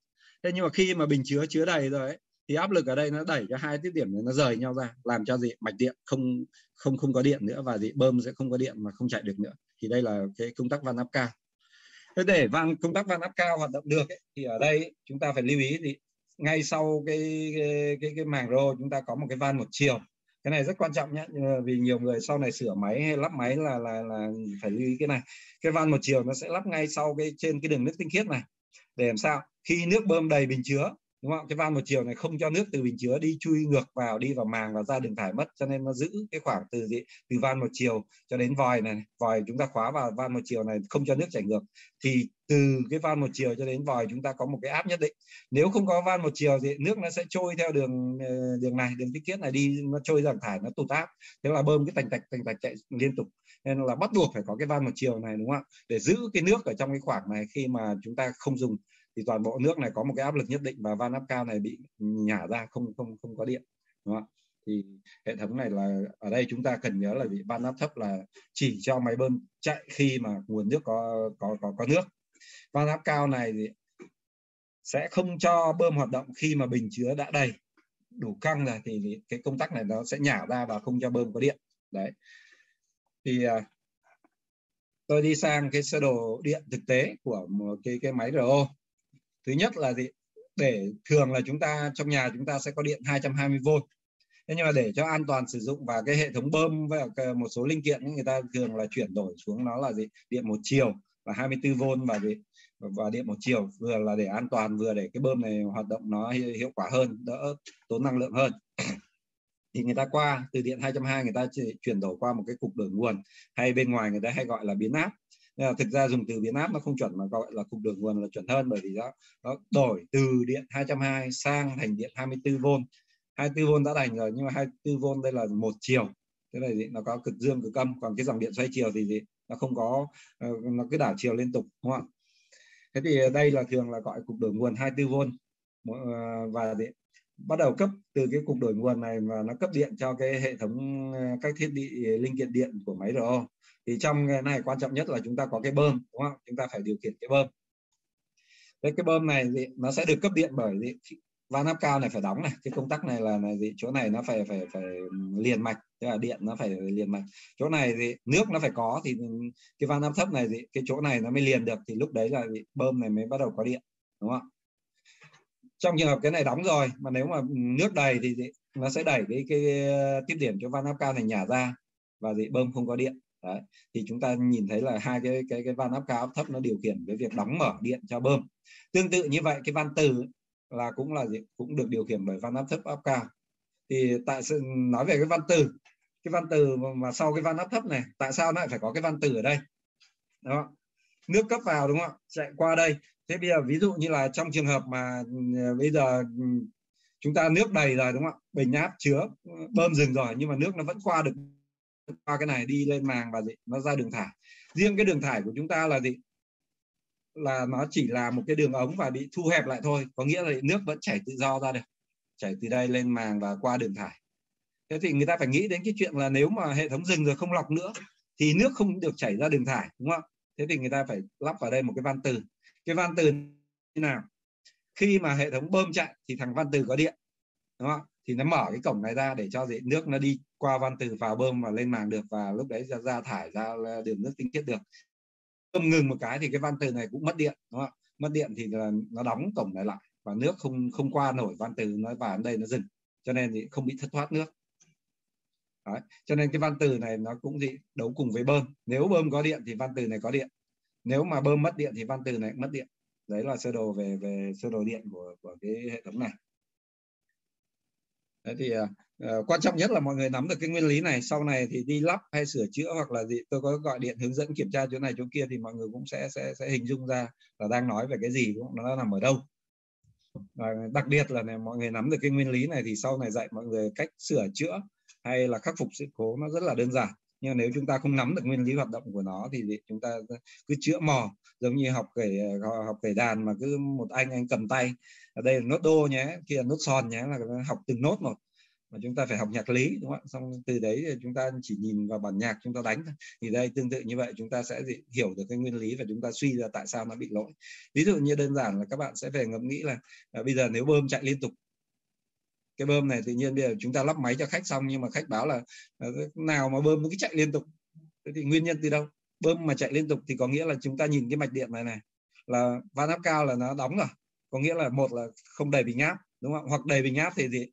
Thế nhưng mà khi mà bình chứa chứa đầy rồi ấy, thì áp lực ở đây nó đẩy cho hai tiếp điểm này nó rời nhau ra làm cho gì? Mạch điện không không không có điện nữa và gì? Bơm sẽ không có điện mà không chạy được nữa. Thì đây là cái công tắc van áp cao thế để van công tác van áp cao hoạt động được ấy, thì ở đây chúng ta phải lưu ý thì ngay sau cái cái cái, cái màng rô chúng ta có một cái van một chiều. Cái này rất quan trọng nhé vì nhiều người sau này sửa máy hay lắp máy là là là phải lưu ý cái này. Cái van một chiều nó sẽ lắp ngay sau cái trên cái đường nước tinh khiết này. Để làm sao? Khi nước bơm đầy bình chứa đúng không? Cái van một chiều này không cho nước từ bình chứa đi chui ngược vào, đi vào màng và ra đường thải mất. Cho nên nó giữ cái khoảng từ gì? Từ van một chiều cho đến vòi này. Vòi chúng ta khóa vào van một chiều này, không cho nước chảy ngược. Thì từ cái van một chiều cho đến vòi chúng ta có một cái áp nhất định. Nếu không có van một chiều thì nước nó sẽ trôi theo đường ờ, đường này, đường tích khiết này đi, nó trôi ra thải, nó tụt áp. Thế là bơm cái tành tạch tành tạch chạy liên tục. Nên là bắt buộc phải có cái van một chiều này, đúng không ạ? Để giữ cái nước ở trong cái khoảng này khi mà chúng ta không dùng thì toàn bộ nước này có một cái áp lực nhất định và van áp cao này bị nhả ra, không không không có điện, đúng không? thì hệ thống này là ở đây chúng ta cần nhớ là bị van áp thấp là chỉ cho máy bơm chạy khi mà nguồn nước có có có có nước. Van áp cao này thì sẽ không cho bơm hoạt động khi mà bình chứa đã đầy, đủ căng rồi thì cái công tắc này nó sẽ nhả ra và không cho bơm có điện, đấy. Thì à, tôi đi sang cái sơ đồ điện thực tế của một cái cái máy RO thứ nhất là gì? Để thường là chúng ta, trong nhà chúng ta sẽ có điện 220V thế nhưng mà để cho an toàn sử dụng và cái hệ thống bơm và một số linh kiện người ta thường là chuyển đổi xuống nó là gì? Điện một chiều và 24V và gì? Và điện một chiều vừa là để an toàn, vừa để cái bơm này hoạt động nó hiệu quả hơn, đỡ tốn năng lượng hơn. Thì người ta qua, từ điện 220 người ta chuyển đổi qua một cái cục đổi nguồn. Hay bên ngoài người ta hay gọi là biến áp. Ờ, thực ra dùng từ biến áp nó không chuẩn mà gọi là cục đường nguồn là chuẩn hơn, bởi vì đó nó đổi từ điện 220 sang thành điện 24V 24V đã thành rồi, nhưng mà 24V đây là một chiều. Thế này thì nó có cực dương, cực âm, còn cái dòng điện xoay chiều thì gì? Nó không có ờ, nó cứ đảo chiều liên tục, đúng không thế thì đây là thường là gọi cục đổi nguồn 24V ờ, và điện, bắt đầu cấp từ cái cục đổi nguồn này và nó cấp điện cho cái hệ thống các thiết bị linh kiện điện của máy RO thì trong cái này quan trọng nhất là chúng ta có cái bơm đúng không? Chúng ta phải điều khiển cái bơm. Thế cái bơm này thì nó sẽ được cấp điện bởi gì, van áp cao này phải đóng này cái công tắc này là, là gì? Chỗ này nó phải phải phải liền mạch tức là điện nó phải liền mạch. Chỗ này thì nước nó phải có thì cái van áp thấp này thì cái chỗ này nó mới liền được thì lúc đấy là gì, bơm này mới bắt đầu có điện đúng không trong trường hợp cái này đóng rồi mà nếu mà nước đầy thì nó sẽ đẩy cái cái tiếp điểm cho van áp cao này nhả ra và gì bơm không có điện đấy, thì chúng ta nhìn thấy là hai cái cái cái van áp cao áp thấp nó điều khiển cái việc đóng mở điện cho bơm. Tương tự như vậy, cái van từ là cũng là gì? Cũng được điều khiển bởi van áp thấp áp cao. Thì tại sự nói về cái van từ, cái van từ mà sau cái van áp thấp này, tại sao lại phải có cái van từ ở đây? Đó nước cấp vào đúng không chạy qua đây. Thế bây giờ ví dụ như là trong trường hợp mà ờ, bây giờ ừ, chúng ta nước đầy rồi đúng không ạ? Bình áp chứa ừ, bơm dừng rồi nhưng mà nước nó vẫn qua được qua cái này đi lên màng và gì, nó ra đường thải. Riêng cái đường thải của chúng ta là gì? Là nó chỉ là một cái đường ống và bị thu hẹp lại thôi. Có nghĩa là nước vẫn chảy tự do ra được, chảy từ đây lên màng và qua đường thải. Thế thì người ta phải nghĩ đến cái chuyện là nếu mà hệ thống dừng rồi không lọc nữa, thì nước không được chảy ra đường thải, đúng không? Thế thì người ta phải lắp vào đây một cái van từ. Cái van từ như nào? Khi mà hệ thống bơm chạy thì thằng van từ có điện, đúng không? Thì nó mở cái cổng này ra để cho nước nó đi qua van từ vào bơm và lên màng được và lúc đấy ra, ra thải ra đường nước tinh khiết được. Bơm ngừng một cái thì cái van từ này cũng mất điện đúng không mất điện thì là nó đóng cổng này lại và nước không không qua nổi van từ nó vào đây nó dừng. Cho nên thì không bị thất thoát nước. Đấy. cho nên cái van từ này nó cũng gì đấu cùng với bơm. Nếu bơm có điện thì van từ này có điện. Nếu mà bơm mất điện thì van từ này mất điện. Đấy là sơ đồ về về sơ đồ điện của của cái hệ thống này đấy thì uh, quan trọng nhất là mọi người nắm được cái nguyên lý này. Sau này thì đi lắp hay sửa chữa hoặc là gì tôi có gọi điện hướng dẫn kiểm tra chỗ này chỗ kia thì mọi người cũng sẽ sẽ sẽ hình dung ra là đang nói về cái gì cũng nó nằm ở đâu. Và đặc biệt là này, mọi người nắm được cái nguyên lý này thì sau này dạy mọi người cách sửa chữa hay là khắc phục sự cố nó rất là đơn giản. Nhưng nếu chúng ta không nắm được nguyên lý hoạt động của nó thì chúng ta cứ chữa mò giống như học kể ờ, học kể đàn mà cứ một anh anh cầm tay ở đây là nốt đô nhé kia là nốt son nhé là học từng nốt một. Mà chúng ta phải học nhạc lý đúng không ạ? Xong từ đấy thì chúng ta chỉ nhìn vào bản nhạc chúng ta đánh thì đây tương tự như vậy chúng ta sẽ hiểu được cái nguyên lý và chúng ta suy ra tại sao nó bị lỗi. Ví dụ như đơn giản là các bạn sẽ về ngẫm nghĩ là à, bây giờ nếu bơm chạy liên tục cái bơm này tự nhiên bây giờ chúng ta lắp máy cho khách xong nhưng mà khách báo là, là nào mà bơm nó cứ chạy liên tục. Thế thì nguyên nhân từ đâu? Bơm mà chạy liên tục thì có nghĩa là chúng ta nhìn cái mạch điện này này là van áp cao là nó đóng rồi có nghĩa là một là không đầy bình áp, đúng không hoặc đầy bình áp thì gì?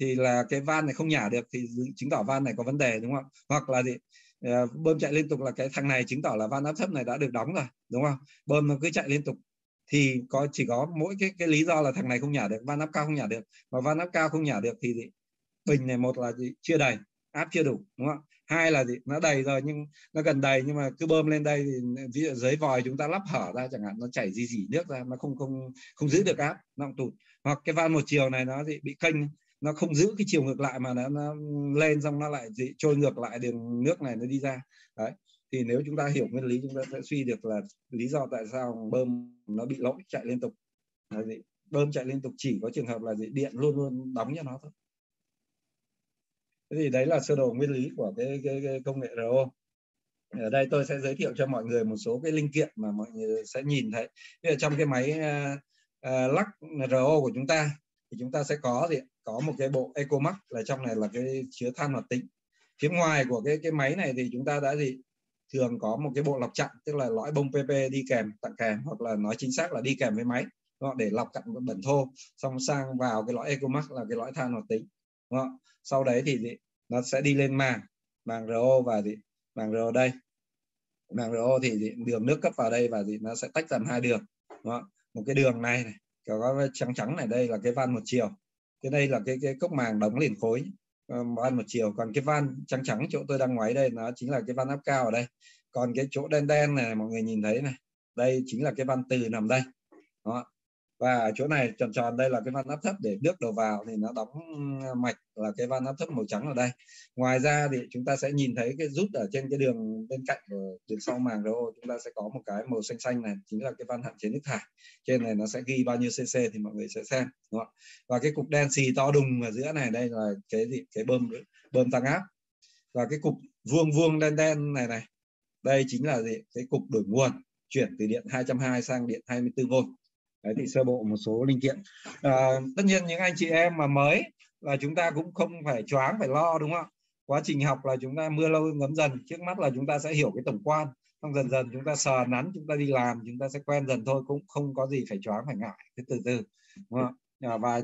Thì là cái van này không nhả được thì chứng tỏ van này có vấn đề, đúng không hoặc là gì? Ờ, bơm chạy liên tục là cái thằng này chứng tỏ là van áp thấp này đã được đóng rồi, đúng không? Bơm nó cứ chạy liên tục. Thì có, chỉ có mỗi cái cái lý do là thằng này không nhả được, van áp cao không nhả được. Mà van áp cao không nhả được thì gì? bình này một là gì? Chưa đầy áp chưa đủ đúng không hai là gì? Nó đầy rồi nhưng nó gần đầy nhưng mà cứ bơm lên đây thì ví dụ dưới vòi chúng ta lắp hở ra chẳng hạn nó chảy gì gì nước ra nó không không không giữ được áp nó tụt. Hoặc cái van một chiều này nó gì bị kênh nó không giữ cái chiều ngược lại mà nó, nó lên xong nó lại gì, trôi ngược lại đường nước này nó đi ra. Đấy thì nếu chúng ta hiểu nguyên lý chúng ta sẽ suy được là lý do tại sao bơm nó bị lỗi chạy liên tục. Là gì? Bơm chạy liên tục chỉ có trường hợp là gì? Điện luôn luôn đóng cho nó thôi thế thì đấy là sơ đồ nguyên lý của cái, cái, cái công nghệ RO ở đây tôi sẽ giới thiệu cho mọi người một số cái linh kiện mà mọi người sẽ nhìn thấy. Bây giờ trong cái máy uh, uh, lắc RO của chúng ta thì chúng ta sẽ có gì có một cái bộ EcoMax là trong này là cái chứa than hoạt tính. Phía ngoài của cái cái máy này thì chúng ta đã gì? Thường có một cái bộ lọc chặn tức là lõi bông PP đi kèm tặng kèm hoặc là nói chính xác là đi kèm với máy. Để lọc cặn bẩn thô xong sang vào cái lõi Ecomax là cái lõi than hoạt tính đúng không? sau đấy thì gì? nó sẽ đi lên màng màng RO và gì màng RO đây màng RO thì gì? đường nước cấp vào đây và gì nó sẽ tách thành hai đường đó. một cái đường này, này có trắng trắng này đây là cái van một chiều cái đây là cái cái cốc màng đóng liền khối ờ, van một chiều còn cái van trắng trắng chỗ tôi đang ngoáy đây nó chính là cái van áp cao ở đây còn cái chỗ đen đen này mọi người nhìn thấy này đây chính là cái van từ nằm đây đó và chỗ này tròn tròn đây là cái van áp thấp để nước đầu vào thì nó đóng ờ, mạch là cái van áp thấp màu trắng ở đây. Ngoài ra thì chúng ta sẽ nhìn thấy cái rút ở trên cái đường bên cạnh của đường sau màng đó chúng ta sẽ có một cái màu xanh xanh này, chính là cái van hạn chế nước thải. Trên này nó sẽ ghi bao nhiêu cc thì mọi người sẽ xem, đúng không? và cái cục đen xì to đùng ở giữa này, đây là cái gì? Cái bơm bơm tăng áp. Và cái cục vuông vuông đen đen này này, đây chính là gì? Cái cục đổi nguồn, chuyển từ điện 220 sang điện 24V Đấy thì sơ bộ một số linh kiện. À, tất nhiên những anh chị em mà mới là chúng ta cũng không phải choáng phải lo đúng không quá trình học là chúng ta mưa lâu ngấm dần trước mắt là chúng ta sẽ hiểu cái tổng quan. Xong dần dần chúng ta sờ nắn chúng ta đi làm chúng ta sẽ quen dần thôi cũng không có gì phải choáng phải ngại cứ từ từ đúng không? À, và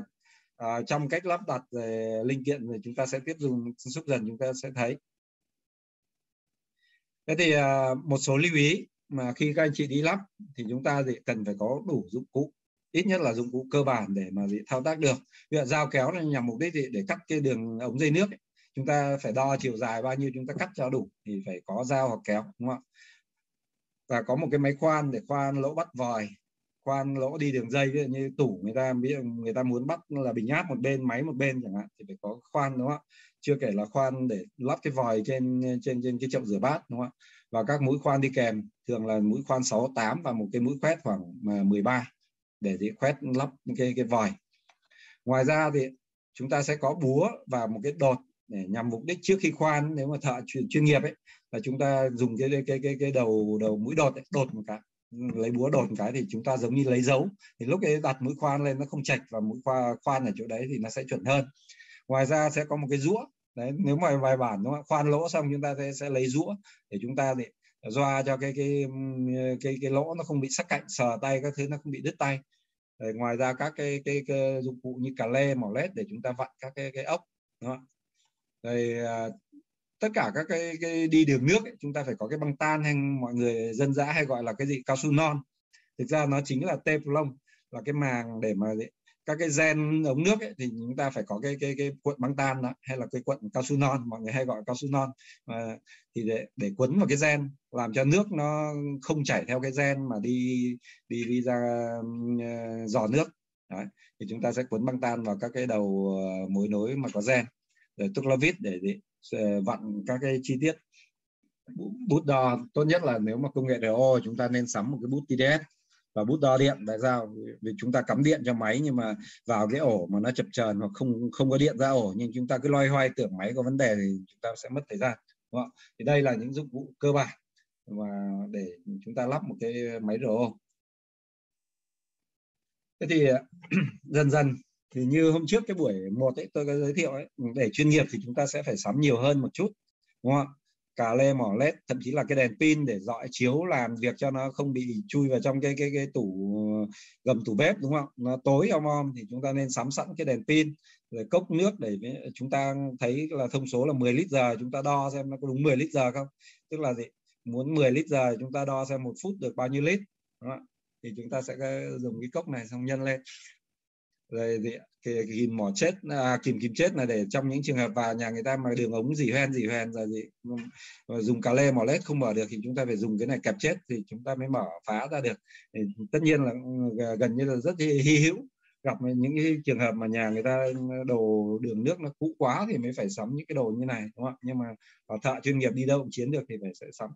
à, trong cách lắp đặt về linh kiện thì chúng ta sẽ tiếp dùng xúc dần chúng ta sẽ thấy. Thế thì à, một số lưu ý mà khi các anh chị đi lắp thì chúng ta thì cần phải có đủ dụng cụ, ít nhất là dụng cụ cơ bản để mà gì, thao tác được. Ví dụ dao kéo này, nhằm mục đích gì? Để cắt cái đường ống dây nước ấy. chúng ta phải đo chiều dài bao nhiêu chúng ta cắt cho đủ thì phải có dao hoặc kéo, đúng không ạ? Và có một cái máy khoan để khoan lỗ bắt vòi, khoan lỗ đi đường dây. Ví dụ như tủ người ta, ví dụ người ta muốn bắt là bình áp một bên, máy một bên chẳng hạn, thì phải có khoan, đúng không ạ? Chưa kể là khoan để lắp cái vòi trên trên trên cái chậu rửa bát, đúng không ạ? Và các mũi khoan đi kèm thường là mũi khoan 6 8 và một cái mũi khoét khoảng à, 13 để thì khoét lắp cái cái vòi. Ngoài ra thì chúng ta sẽ có búa và một cái đột để nhằm mục đích trước khi khoan nếu mà thợ chuyên, chuyên nghiệp ấy là chúng ta dùng cái cái cái cái đầu đầu mũi đột ấy, đột một cái lấy búa đột một cái thì chúng ta giống như lấy dấu. Thì lúc ấy đặt mũi khoan lên nó không chạch và mũi khoan khoan ở chỗ đấy thì nó sẽ chuẩn hơn. Ngoài ra sẽ có một cái rũa đấy nếu mà vài bản đúng không? khoan lỗ xong chúng ta sẽ, sẽ lấy rũa để chúng ta để doa cho cái cái cái cái lỗ nó không bị sắc cạnh sờ tay các thứ nó không bị đứt tay. Rồi ngoài ra các cái, cái, cái dụng cụ như cà lê mỏ led để chúng ta vặn các cái cái ốc đó rồi à, tất cả các cái, cái đi đường nước ấy, chúng ta phải có cái băng tan hay mọi người dân dã hay gọi là cái gì? Cao su non. Thực ra nó chính là tê lông là cái màng để mà các cái gen ống nước ấy, thì chúng ta phải có cái cái cái cuộn băng tan đó hay là cái cuộn cao su non mọi người hay gọi cao su non à, thì để để quấn vào cái gen làm cho nước nó không chảy theo cái gen mà đi đi đi ra uh, giò nước. Đấy. thì chúng ta sẽ quấn băng tan vào các cái đầu uh, mối nối mà có gen. Rồi tức là vít để, để uh, vặn các cái chi tiết. Bút đo tốt nhất là nếu mà công nghệ RO chúng ta nên sắm một cái bút TDS và bút đo điện. Tại sao? Vì chúng ta cắm điện cho máy nhưng mà vào cái ổ mà nó chập chờn hoặc không không có điện ra ổ, nhưng chúng ta cứ loay hoay tưởng máy có vấn đề thì chúng ta sẽ mất thời gian, đúng không? thì đây là những dụng cụ cơ bản và để chúng ta lắp một cái máy RO thế thì, dần dần thì như hôm trước cái buổi một ấy, tôi có giới thiệu ấy, để chuyên nghiệp thì chúng ta sẽ phải sắm nhiều hơn một chút, đúng không cà lê mỏ led thậm chí là cái đèn pin để dọi chiếu làm việc cho nó không bị chui vào trong cái cái cái tủ ờ, gầm tủ bếp, đúng không? Nó tối om om thì chúng ta nên sắm sẵn cái đèn pin, rồi cốc nước để chúng ta thấy là thông số là 10 lít giờ, chúng ta đo xem nó có đúng 10 lít giờ không? Tức là gì? Muốn 10 lít giờ chúng ta đo xem một phút được bao nhiêu lít đó. thì chúng ta sẽ ờ, dùng cái cốc này xong nhân lên rồi thì cái kìm mỏ chết à, kìm kìm chết là để trong những trường hợp và nhà người ta mà đường ống dì hoen dì hoen rồi gì dùng cà lê mỏ lết không mở được thì chúng ta phải dùng cái này kẹp chết thì chúng ta mới mở phá ra được. Thì tất nhiên là ờ, gần như là rất hy hữu. Gặp những cái trường hợp mà nhà người ta đồ đường nước nó cũ quá thì mới phải sắm những cái đồ như này đúng không nhưng mà thợ chuyên nghiệp đi đâu cũng chiến được thì phải sẽ sắm.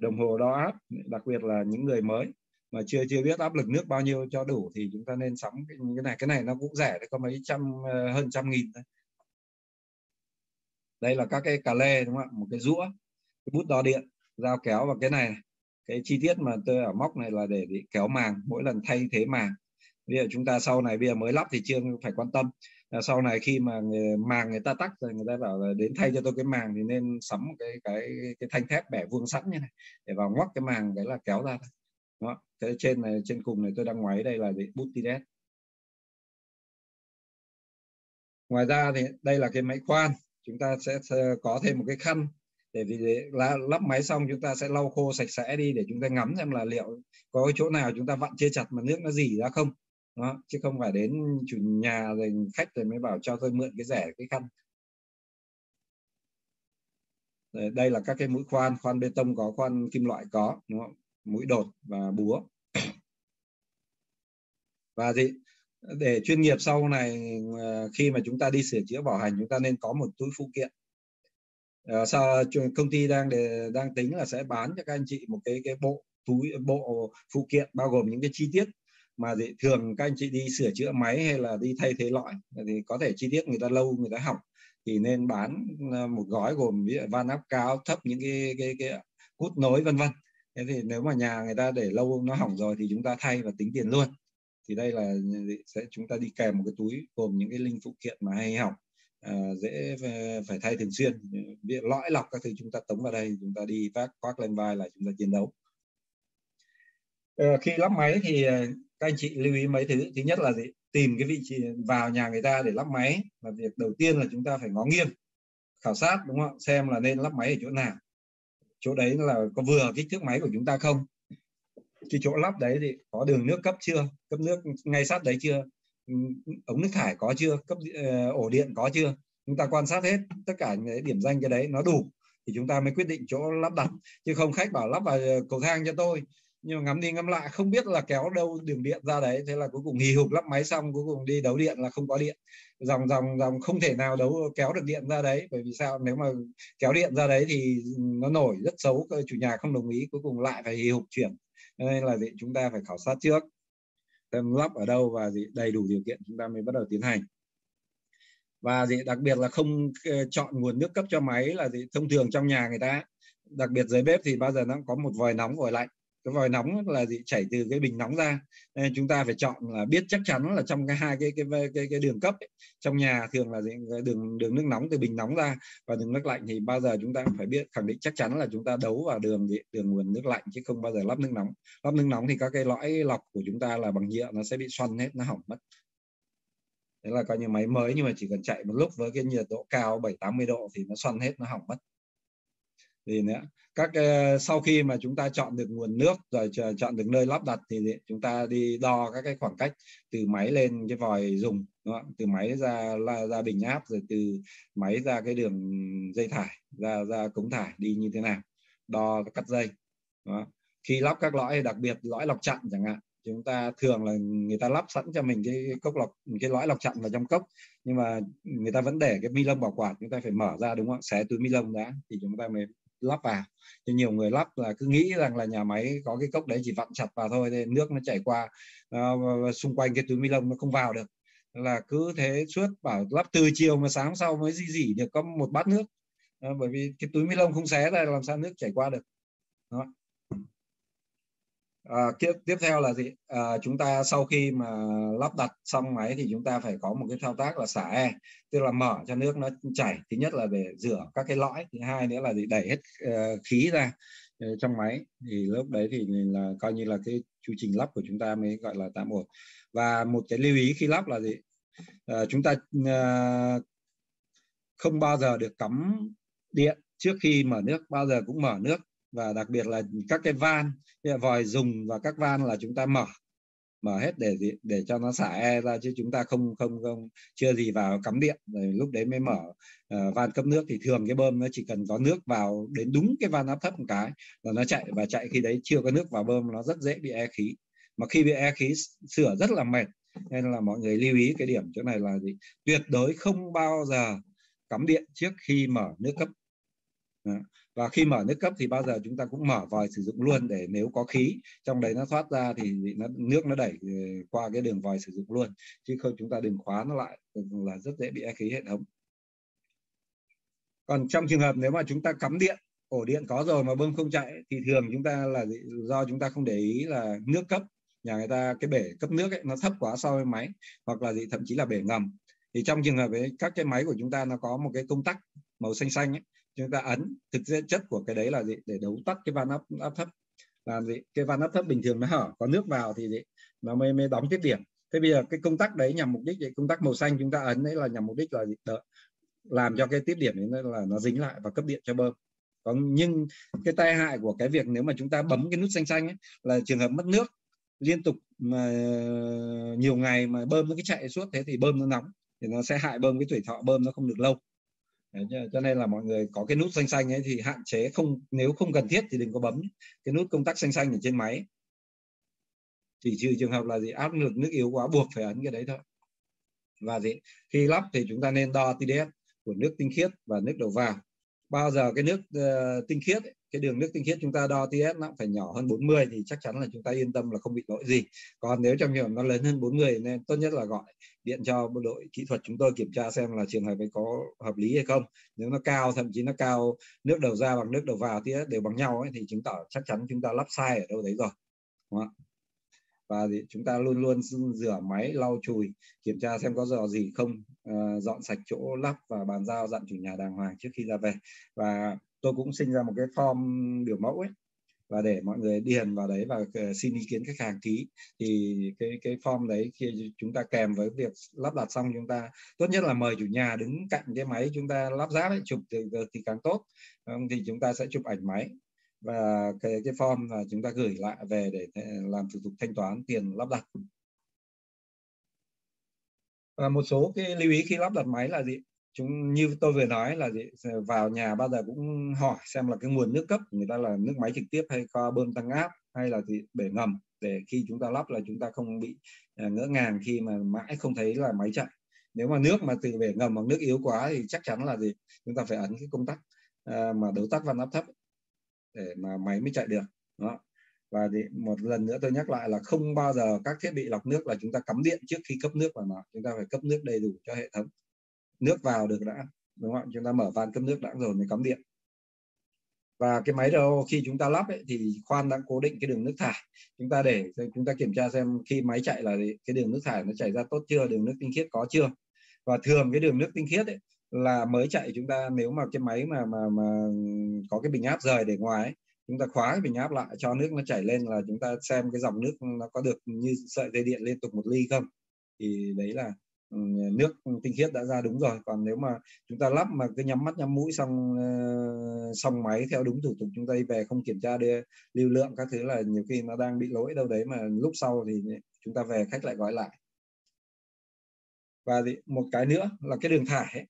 Đồng hồ đo áp đặc biệt là những người mới mà chưa chưa biết áp lực nước bao nhiêu cho đủ thì chúng ta nên sắm cái, cái này. Cái này nó cũng rẻ có mấy trăm ờ, hơn trăm nghìn thôi. Đây là các cái cà lê đúng không ạ? Một cái rũa cái bút đo điện dao kéo và cái này cái chi tiết mà tôi ở móc này là để, để kéo màng mỗi lần thay thế màng. Bây giờ chúng ta sau này bây giờ mới lắp thì chưa phải quan tâm. Ờ, sau này khi mà người, màng người ta tắt rồi người ta bảo là đến thay cho tôi cái màng thì nên sắm một cái cái cái thanh thép bẻ vuông sẵn như này để vào ngoắc cái màng đấy là kéo ra đó thế trên này, trên cùng này tôi đang ngoáy đây là bút TDS ngoài ra thì đây là cái máy khoan. Chúng ta sẽ có thêm một cái khăn. Để vì lắp máy xong chúng ta sẽ lau khô sạch sẽ đi để chúng ta ngắm xem là liệu có cái chỗ nào chúng ta vặn chưa chặt mà nước nó dỉ ra không. Đó, chứ không phải đến chủ nhà rồi khách rồi mới bảo cho tôi mượn cái rẻ cái khăn. Đây là các cái mũi khoan khoan bê tông có, khoan kim loại có. Đúng không? Mũi đột và búa. Và gì để chuyên nghiệp sau này ờ, khi mà chúng ta đi sửa chữa bảo hành chúng ta nên có một túi phụ kiện. Ờ, à, sao công ty đang để, đang tính là sẽ bán cho các anh chị một cái cái bộ túi bộ phụ kiện bao gồm những cái chi tiết mà thì thường các anh chị đi sửa chữa máy hay là đi thay thế lõi thì có thể chi tiết người ta lâu người ta hỏng thì nên bán ờ, một gói gồm van áp cao thấp những cái cái cái cút nối vân vân thế thì nếu mà nhà người ta để lâu nó hỏng rồi thì chúng ta thay và tính tiền luôn. Thì đây là sẽ chúng ta đi kèm một cái túi gồm những cái linh phụ kiện mà hay hỏng à, dễ phải thay thường xuyên. Việc lõi lọc các thứ chúng ta tống vào đây chúng ta đi vác khoác lên vai là chúng ta chiến đấu. À, khi lắp máy thì à, các anh chị lưu ý mấy thứ. Thứ nhất là gì? Tìm cái vị trí vào nhà người ta để lắp máy. Là việc đầu tiên là chúng ta phải ngó nghiêng khảo sát đúng không xem là nên lắp máy ở chỗ nào chỗ đấy là có vừa kích thước máy của chúng ta không? Cái chỗ lắp đấy thì có đường nước cấp chưa? Cấp nước ngay sát đấy chưa? Ống nước thải có chưa? Cấp uh, ổ điện có chưa? Chúng ta quan sát hết tất cả những cái điểm danh cái đấy nó đủ thì chúng ta mới quyết định chỗ lắp đặt. Chứ không khách bảo lắp vào cầu thang cho tôi nhưng mà ngắm đi ngắm lại, không biết là kéo đâu đường điện ra đấy. Thế là cuối cùng hì hục lắp máy xong, cuối cùng đi đấu điện là không có điện. Dòng dòng dòng không thể nào đấu, kéo được điện ra đấy. Bởi vì sao? Nếu mà kéo điện ra đấy thì nó nổi rất xấu chủ nhà không đồng ý, cuối cùng lại phải hì hục chuyển. Nên là gì? Chúng ta phải khảo sát trước, xem lắp ở đâu và gì? Đầy đủ điều kiện chúng ta mới bắt đầu tiến hành. Và gì? Đặc biệt là không ờ, chọn nguồn nước cấp cho máy là gì? Thông thường trong nhà người ta, đặc biệt dưới bếp thì bao giờ nó có một vòi nóng, vòi lạnh cái vòi nóng là gì chảy từ cái bình nóng ra. Nên chúng ta phải chọn là biết chắc chắn là trong cái hai cái cái cái cái đường cấp ấy, trong nhà thường là gì đường đường nước nóng từ bình nóng ra và đường nước lạnh thì bao giờ chúng ta phải biết khẳng định chắc chắn là chúng ta đấu vào đường gì đường nguồn nước lạnh chứ không bao giờ lắp nước nóng. Lắp nước nóng thì các cái lõi lọc của chúng ta là bằng nhựa nó sẽ bị xoăn hết nó hỏng mất. Đấy là coi như máy mới nhưng mà chỉ cần chạy một lúc với cái nhiệt độ cao 7 80 độ thì nó xoăn hết nó hỏng mất thì nữa các ờ, sau khi mà chúng ta chọn được nguồn nước rồi chọn được nơi lắp đặt thì chúng ta đi đo các cái khoảng cách từ máy lên cái vòi dùng, đúng không? từ máy ra ra bình áp rồi từ máy ra cái đường dây thải, ra ra cống thải đi như thế nào đo cắt dây đó. khi lắp các lõi, đặc biệt lõi lọc chặn chẳng hạn, chúng ta thường là người ta lắp sẵn cho mình cái cốc lọc, cái lõi lọc chặn vào trong cốc, nhưng mà người ta vẫn để cái ni lông bảo quản, chúng ta phải mở ra, đúng không xé túi ni lông đã thì chúng ta mới lắp vào. Thì nhiều người lắp là cứ nghĩ rằng là nhà máy có cái cốc đấy chỉ vặn chặt vào thôi nên nước nó chảy qua uh, xung quanh cái túi ni lông nó không vào được. Là cứ thế suốt bảo lắp từ chiều mà sáng sau mới di dỉ được có một bát nước. Uh, bởi vì cái túi ni lông không xé ra làm sao nước chảy qua được. Đó. À, tiếp tiếp theo là gì? À, chúng ta sau khi mà lắp đặt xong máy thì chúng ta phải có một cái thao tác là xả e, tức là mở cho nước nó chảy. Thứ nhất là để rửa các cái lõi, thứ hai nữa là gì? đẩy hết uh, khí ra uh, trong máy. Thì lúc đấy thì là coi như là cái chu trình lắp của chúng ta mới gọi là tạm ổn. Và một cái lưu ý khi lắp là gì? À, chúng ta uh, không bao giờ được cắm điện trước khi mở nước, bao giờ cũng mở nước và đặc biệt là các cái van vòi dùng và các van là chúng ta mở mở hết để để cho nó xả e ra chứ chúng ta không không không chưa gì vào cắm điện. Rồi lúc đấy mới mở uh, van cấp nước. Thì thường cái bơm nó chỉ cần có nước vào đến đúng cái van áp thấp một cái là nó chạy. Và chạy khi đấy chưa có nước vào bơm nó rất dễ bị e khí. Mà khi bị e khí sửa rất là mệt nên là mọi người lưu ý cái điểm chỗ này là gì? Tuyệt đối không bao giờ cắm điện trước khi mở nước cấp. Đó và khi mở nước cấp thì bao giờ chúng ta cũng mở vòi sử dụng luôn để nếu có khí. Trong đấy nó thoát ra thì nó, nước nó đẩy ừ, qua cái đường vòi sử dụng luôn. Chứ không chúng ta đừng khóa nó lại ừ, là rất dễ bị e khí hệ thống. Còn trong trường hợp nếu mà chúng ta cắm điện ổ điện có rồi mà bơm không chạy thì thường chúng ta là do chúng ta không để ý là nước cấp. Nhà người ta cái bể cấp nước ấy, nó thấp quá so với máy hoặc là gì thậm chí là bể ngầm. Thì trong trường hợp ấy các cái máy của chúng ta nó có một cái công tắc màu xanh xanh ấy chúng ta ấn thực chất của cái đấy là gì? Để đấu tắt cái van áp, áp thấp. Làm gì? Cái van áp thấp bình thường nó hở có nước vào thì gì? Nó mới mới đóng tiếp điểm. Thế bây giờ cái công tắc đấy nhằm mục đích gì? công tắc màu xanh chúng ta ấn đấy là nhằm mục đích là gì? Đợi, làm cho cái tiếp điểm đấy là nó dính lại và cấp điện cho bơm. Còn nhưng cái tai hại của cái việc nếu mà chúng ta bấm cái nút xanh xanh ấy, là trường hợp mất nước liên tục mà nhiều ngày mà bơm nó cứ chạy suốt thế thì bơm nó nóng thì nó sẽ hại bơm cái tuổi thọ bơm nó không được lâu cho nên là mọi người có cái nút xanh xanh ấy thì hạn chế không nếu không cần thiết thì đừng có bấm cái nút công tắc xanh xanh ở trên máy. Chỉ trừ trường hợp là gì áp lực nước yếu quá buộc phải ấn cái đấy thôi. Và gì khi lắp thì chúng ta nên đo TDS của nước tinh khiết và nước đầu vào. Bao giờ cái nước uh, tinh khiết cái đường nước tinh khiết chúng ta đo TS nó phải nhỏ hơn 40 thì chắc chắn là chúng ta yên tâm là không bị lỗi gì. Còn nếu trong trường hợp nó lớn hơn 40 nên tốt nhất là gọi điện cho bộ đội kỹ thuật chúng tôi kiểm tra xem là trường hợp ấy có hợp lý hay không. Nếu nó cao thậm chí nó cao nước đầu ra bằng nước đầu vào thì đều bằng nhau ấy, thì chứng tỏ chắc chắn chúng ta lắp sai ở đâu đấy rồi. Đúng không? và chúng ta luôn luôn rửa máy lau chùi kiểm tra xem có dò gì không uh, dọn sạch chỗ lắp và bàn giao dặn chủ nhà đàng hoàng trước khi ra về. Và tôi cũng sinh ra một cái form biểu mẫu ấy và để mọi người điền vào đấy và ờ, xin ý kiến khách hàng ký thì cái cái form đấy khi chúng ta kèm với việc lắp đặt xong chúng ta tốt nhất là mời chủ nhà đứng cạnh cái máy chúng ta lắp ráp ấy chụp thì, thì càng tốt. Thì chúng ta sẽ chụp ảnh máy. Và cái cái form là chúng ta gửi lại về để ờ, làm thủ tục thanh toán tiền lắp đặt. Và một số cái lưu ý khi lắp đặt máy là gì? Chúng như tôi vừa nói là gì vào nhà bao giờ cũng hỏi xem là cái nguồn nước cấp người ta là nước máy trực tiếp hay qua bơm tăng áp hay là gì bể ngầm để khi chúng ta lắp là chúng ta không bị à, ngỡ ngàng khi mà mãi không thấy là máy chạy. Nếu mà nước mà từ bể ngầm hoặc nước yếu quá thì chắc chắn là gì chúng ta phải ấn cái công tắc à, mà đấu tắc van áp thấp để mà máy mới chạy được đó. Và thì một lần nữa tôi nhắc lại là không bao giờ các thiết bị lọc nước là chúng ta cắm điện trước khi cấp nước vào nó chúng ta phải cấp nước đầy đủ cho hệ thống nước vào được đã đúng không chúng ta mở van cấp nước đã rồi mới cắm điện. Và cái máy RO khi chúng ta lắp ấy, thì khoan đã cố định cái đường nước thải. Chúng ta để chúng ta kiểm tra xem khi máy chạy là cái đường nước thải nó chảy ra tốt chưa đường nước tinh khiết có chưa. Và thường cái đường nước tinh khiết ấy, là mới chạy chúng ta nếu mà cái máy mà mà mà có cái bình áp rời để ngoài ấy, chúng ta khóa cái bình áp lại cho nước nó chảy lên là chúng ta xem cái dòng nước nó có được như sợi dây điện liên tục một ly không? Thì đấy là nước tinh khiết đã ra đúng rồi. Còn nếu mà chúng ta lắp mà cứ nhắm mắt, nhắm mũi xong ờ, xong máy theo đúng thủ tục chúng ta đi về không kiểm tra đưa lưu lượng các thứ là nhiều khi nó đang bị lỗi đâu đấy mà lúc sau thì chúng ta về khách lại gọi lại. Và một cái nữa là cái đường thải ấy.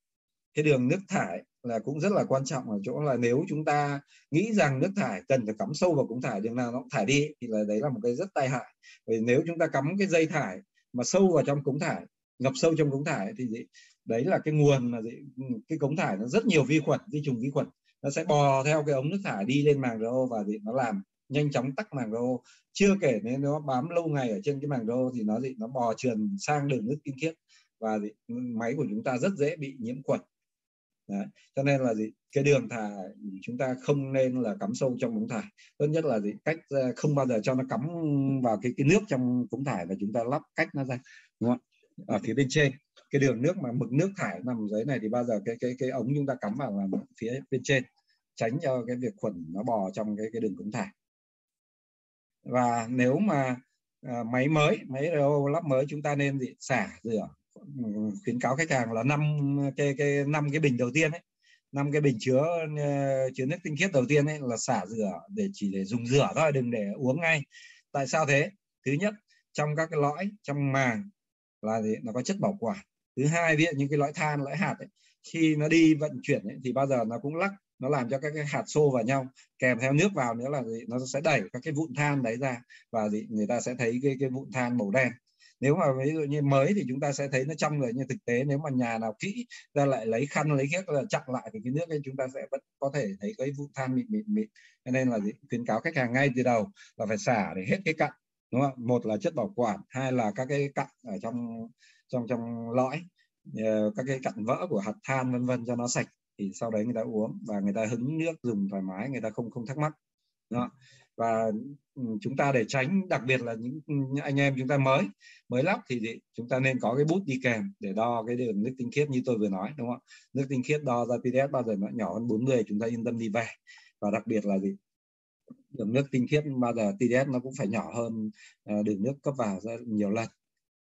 Cái đường nước thải là cũng rất là quan trọng ở chỗ là nếu chúng ta nghĩ rằng nước thải cần phải cắm sâu vào cống thải, đường nào nó cũng thải đi thì là đấy là một cái rất tai hại. Vì nếu chúng ta cắm cái dây thải mà sâu vào trong cống thải ngập sâu trong cống thải thì đấy là cái nguồn mà cái cống thải nó rất nhiều vi khuẩn vi trùng vi khuẩn. Nó sẽ bò theo cái ống nước thải đi lên màng RO và nó làm nhanh chóng tắc màng RO chưa kể nếu nó bám lâu ngày ở trên cái màng RO thì nó gì nó bò trườn sang đường nước tinh khiết và gì, máy của chúng ta rất dễ bị nhiễm khuẩn. Đấy. cho nên là gì cái đường thải chúng ta không nên là cắm sâu trong cống thải. Tốt nhất là gì cách không bao giờ cho nó cắm vào cái cái nước trong cống thải và chúng ta lắp cách nó ra đúng không ở phía bên trên. Cái đường nước mà mực nước thải nằm dưới này thì bao giờ cái cái cái ống chúng ta cắm vào là phía bên trên tránh cho cái việc khuẩn nó bò trong cái cái đường cống thải. Và nếu mà à, máy mới máy RO lắp mới chúng ta nên gì? Xả rửa ừ, khuyến cáo khách hàng là năm cái cái năm cái bình đầu tiên ấy năm cái bình chứa ờ, chứa nước tinh khiết đầu tiên ấy là xả rửa để chỉ để dùng rửa thôi đừng để uống ngay. Tại sao thế? Thứ nhất trong các cái lõi trong màng là gì? nó có chất bảo quản thứ hai ví dụ những cái lõi than lõi hạt ấy, khi nó đi vận chuyển ấy, thì bao giờ nó cũng lắc nó làm cho các cái hạt xô vào nhau kèm theo nước vào nữa là gì? nó sẽ đẩy các cái vụn than đấy ra và gì? người ta sẽ thấy cái cái vụn than màu đen nếu mà ví dụ như mới thì chúng ta sẽ thấy nó trong rồi nhưng thực tế nếu mà nhà nào kỹ ra lại lấy khăn lấy ghét là chặn lại thì cái nước ấy chúng ta sẽ vẫn có thể thấy cái vụ than mịn mịn mịn cho nên là gì khuyến cáo khách hàng ngay từ đầu là phải xả để hết cái cặn đúng không? Một là chất bảo quản hai là các cái cặn ở trong trong trong lõi ờ, các cái cặn vỡ của hạt than vân vân cho nó sạch. Thì sau đấy người ta uống và người ta hứng nước dùng thoải mái người ta không không thắc mắc. Đó và ừ, chúng ta để tránh đặc biệt là những, anh em chúng ta mới mới lắp thì chúng ta nên có cái bút đi kèm để đo cái đường nước tinh khiết như tôi vừa nói đúng không? Ạ, nước tinh khiết đo ra pds bao giờ nó nhỏ hơn 40 chúng ta yên tâm đi về. Và đặc biệt là gì? Đường nước tinh khiết bao giờ TDS nó cũng phải nhỏ hơn ờ, đường nước cấp vào ra nhiều lần.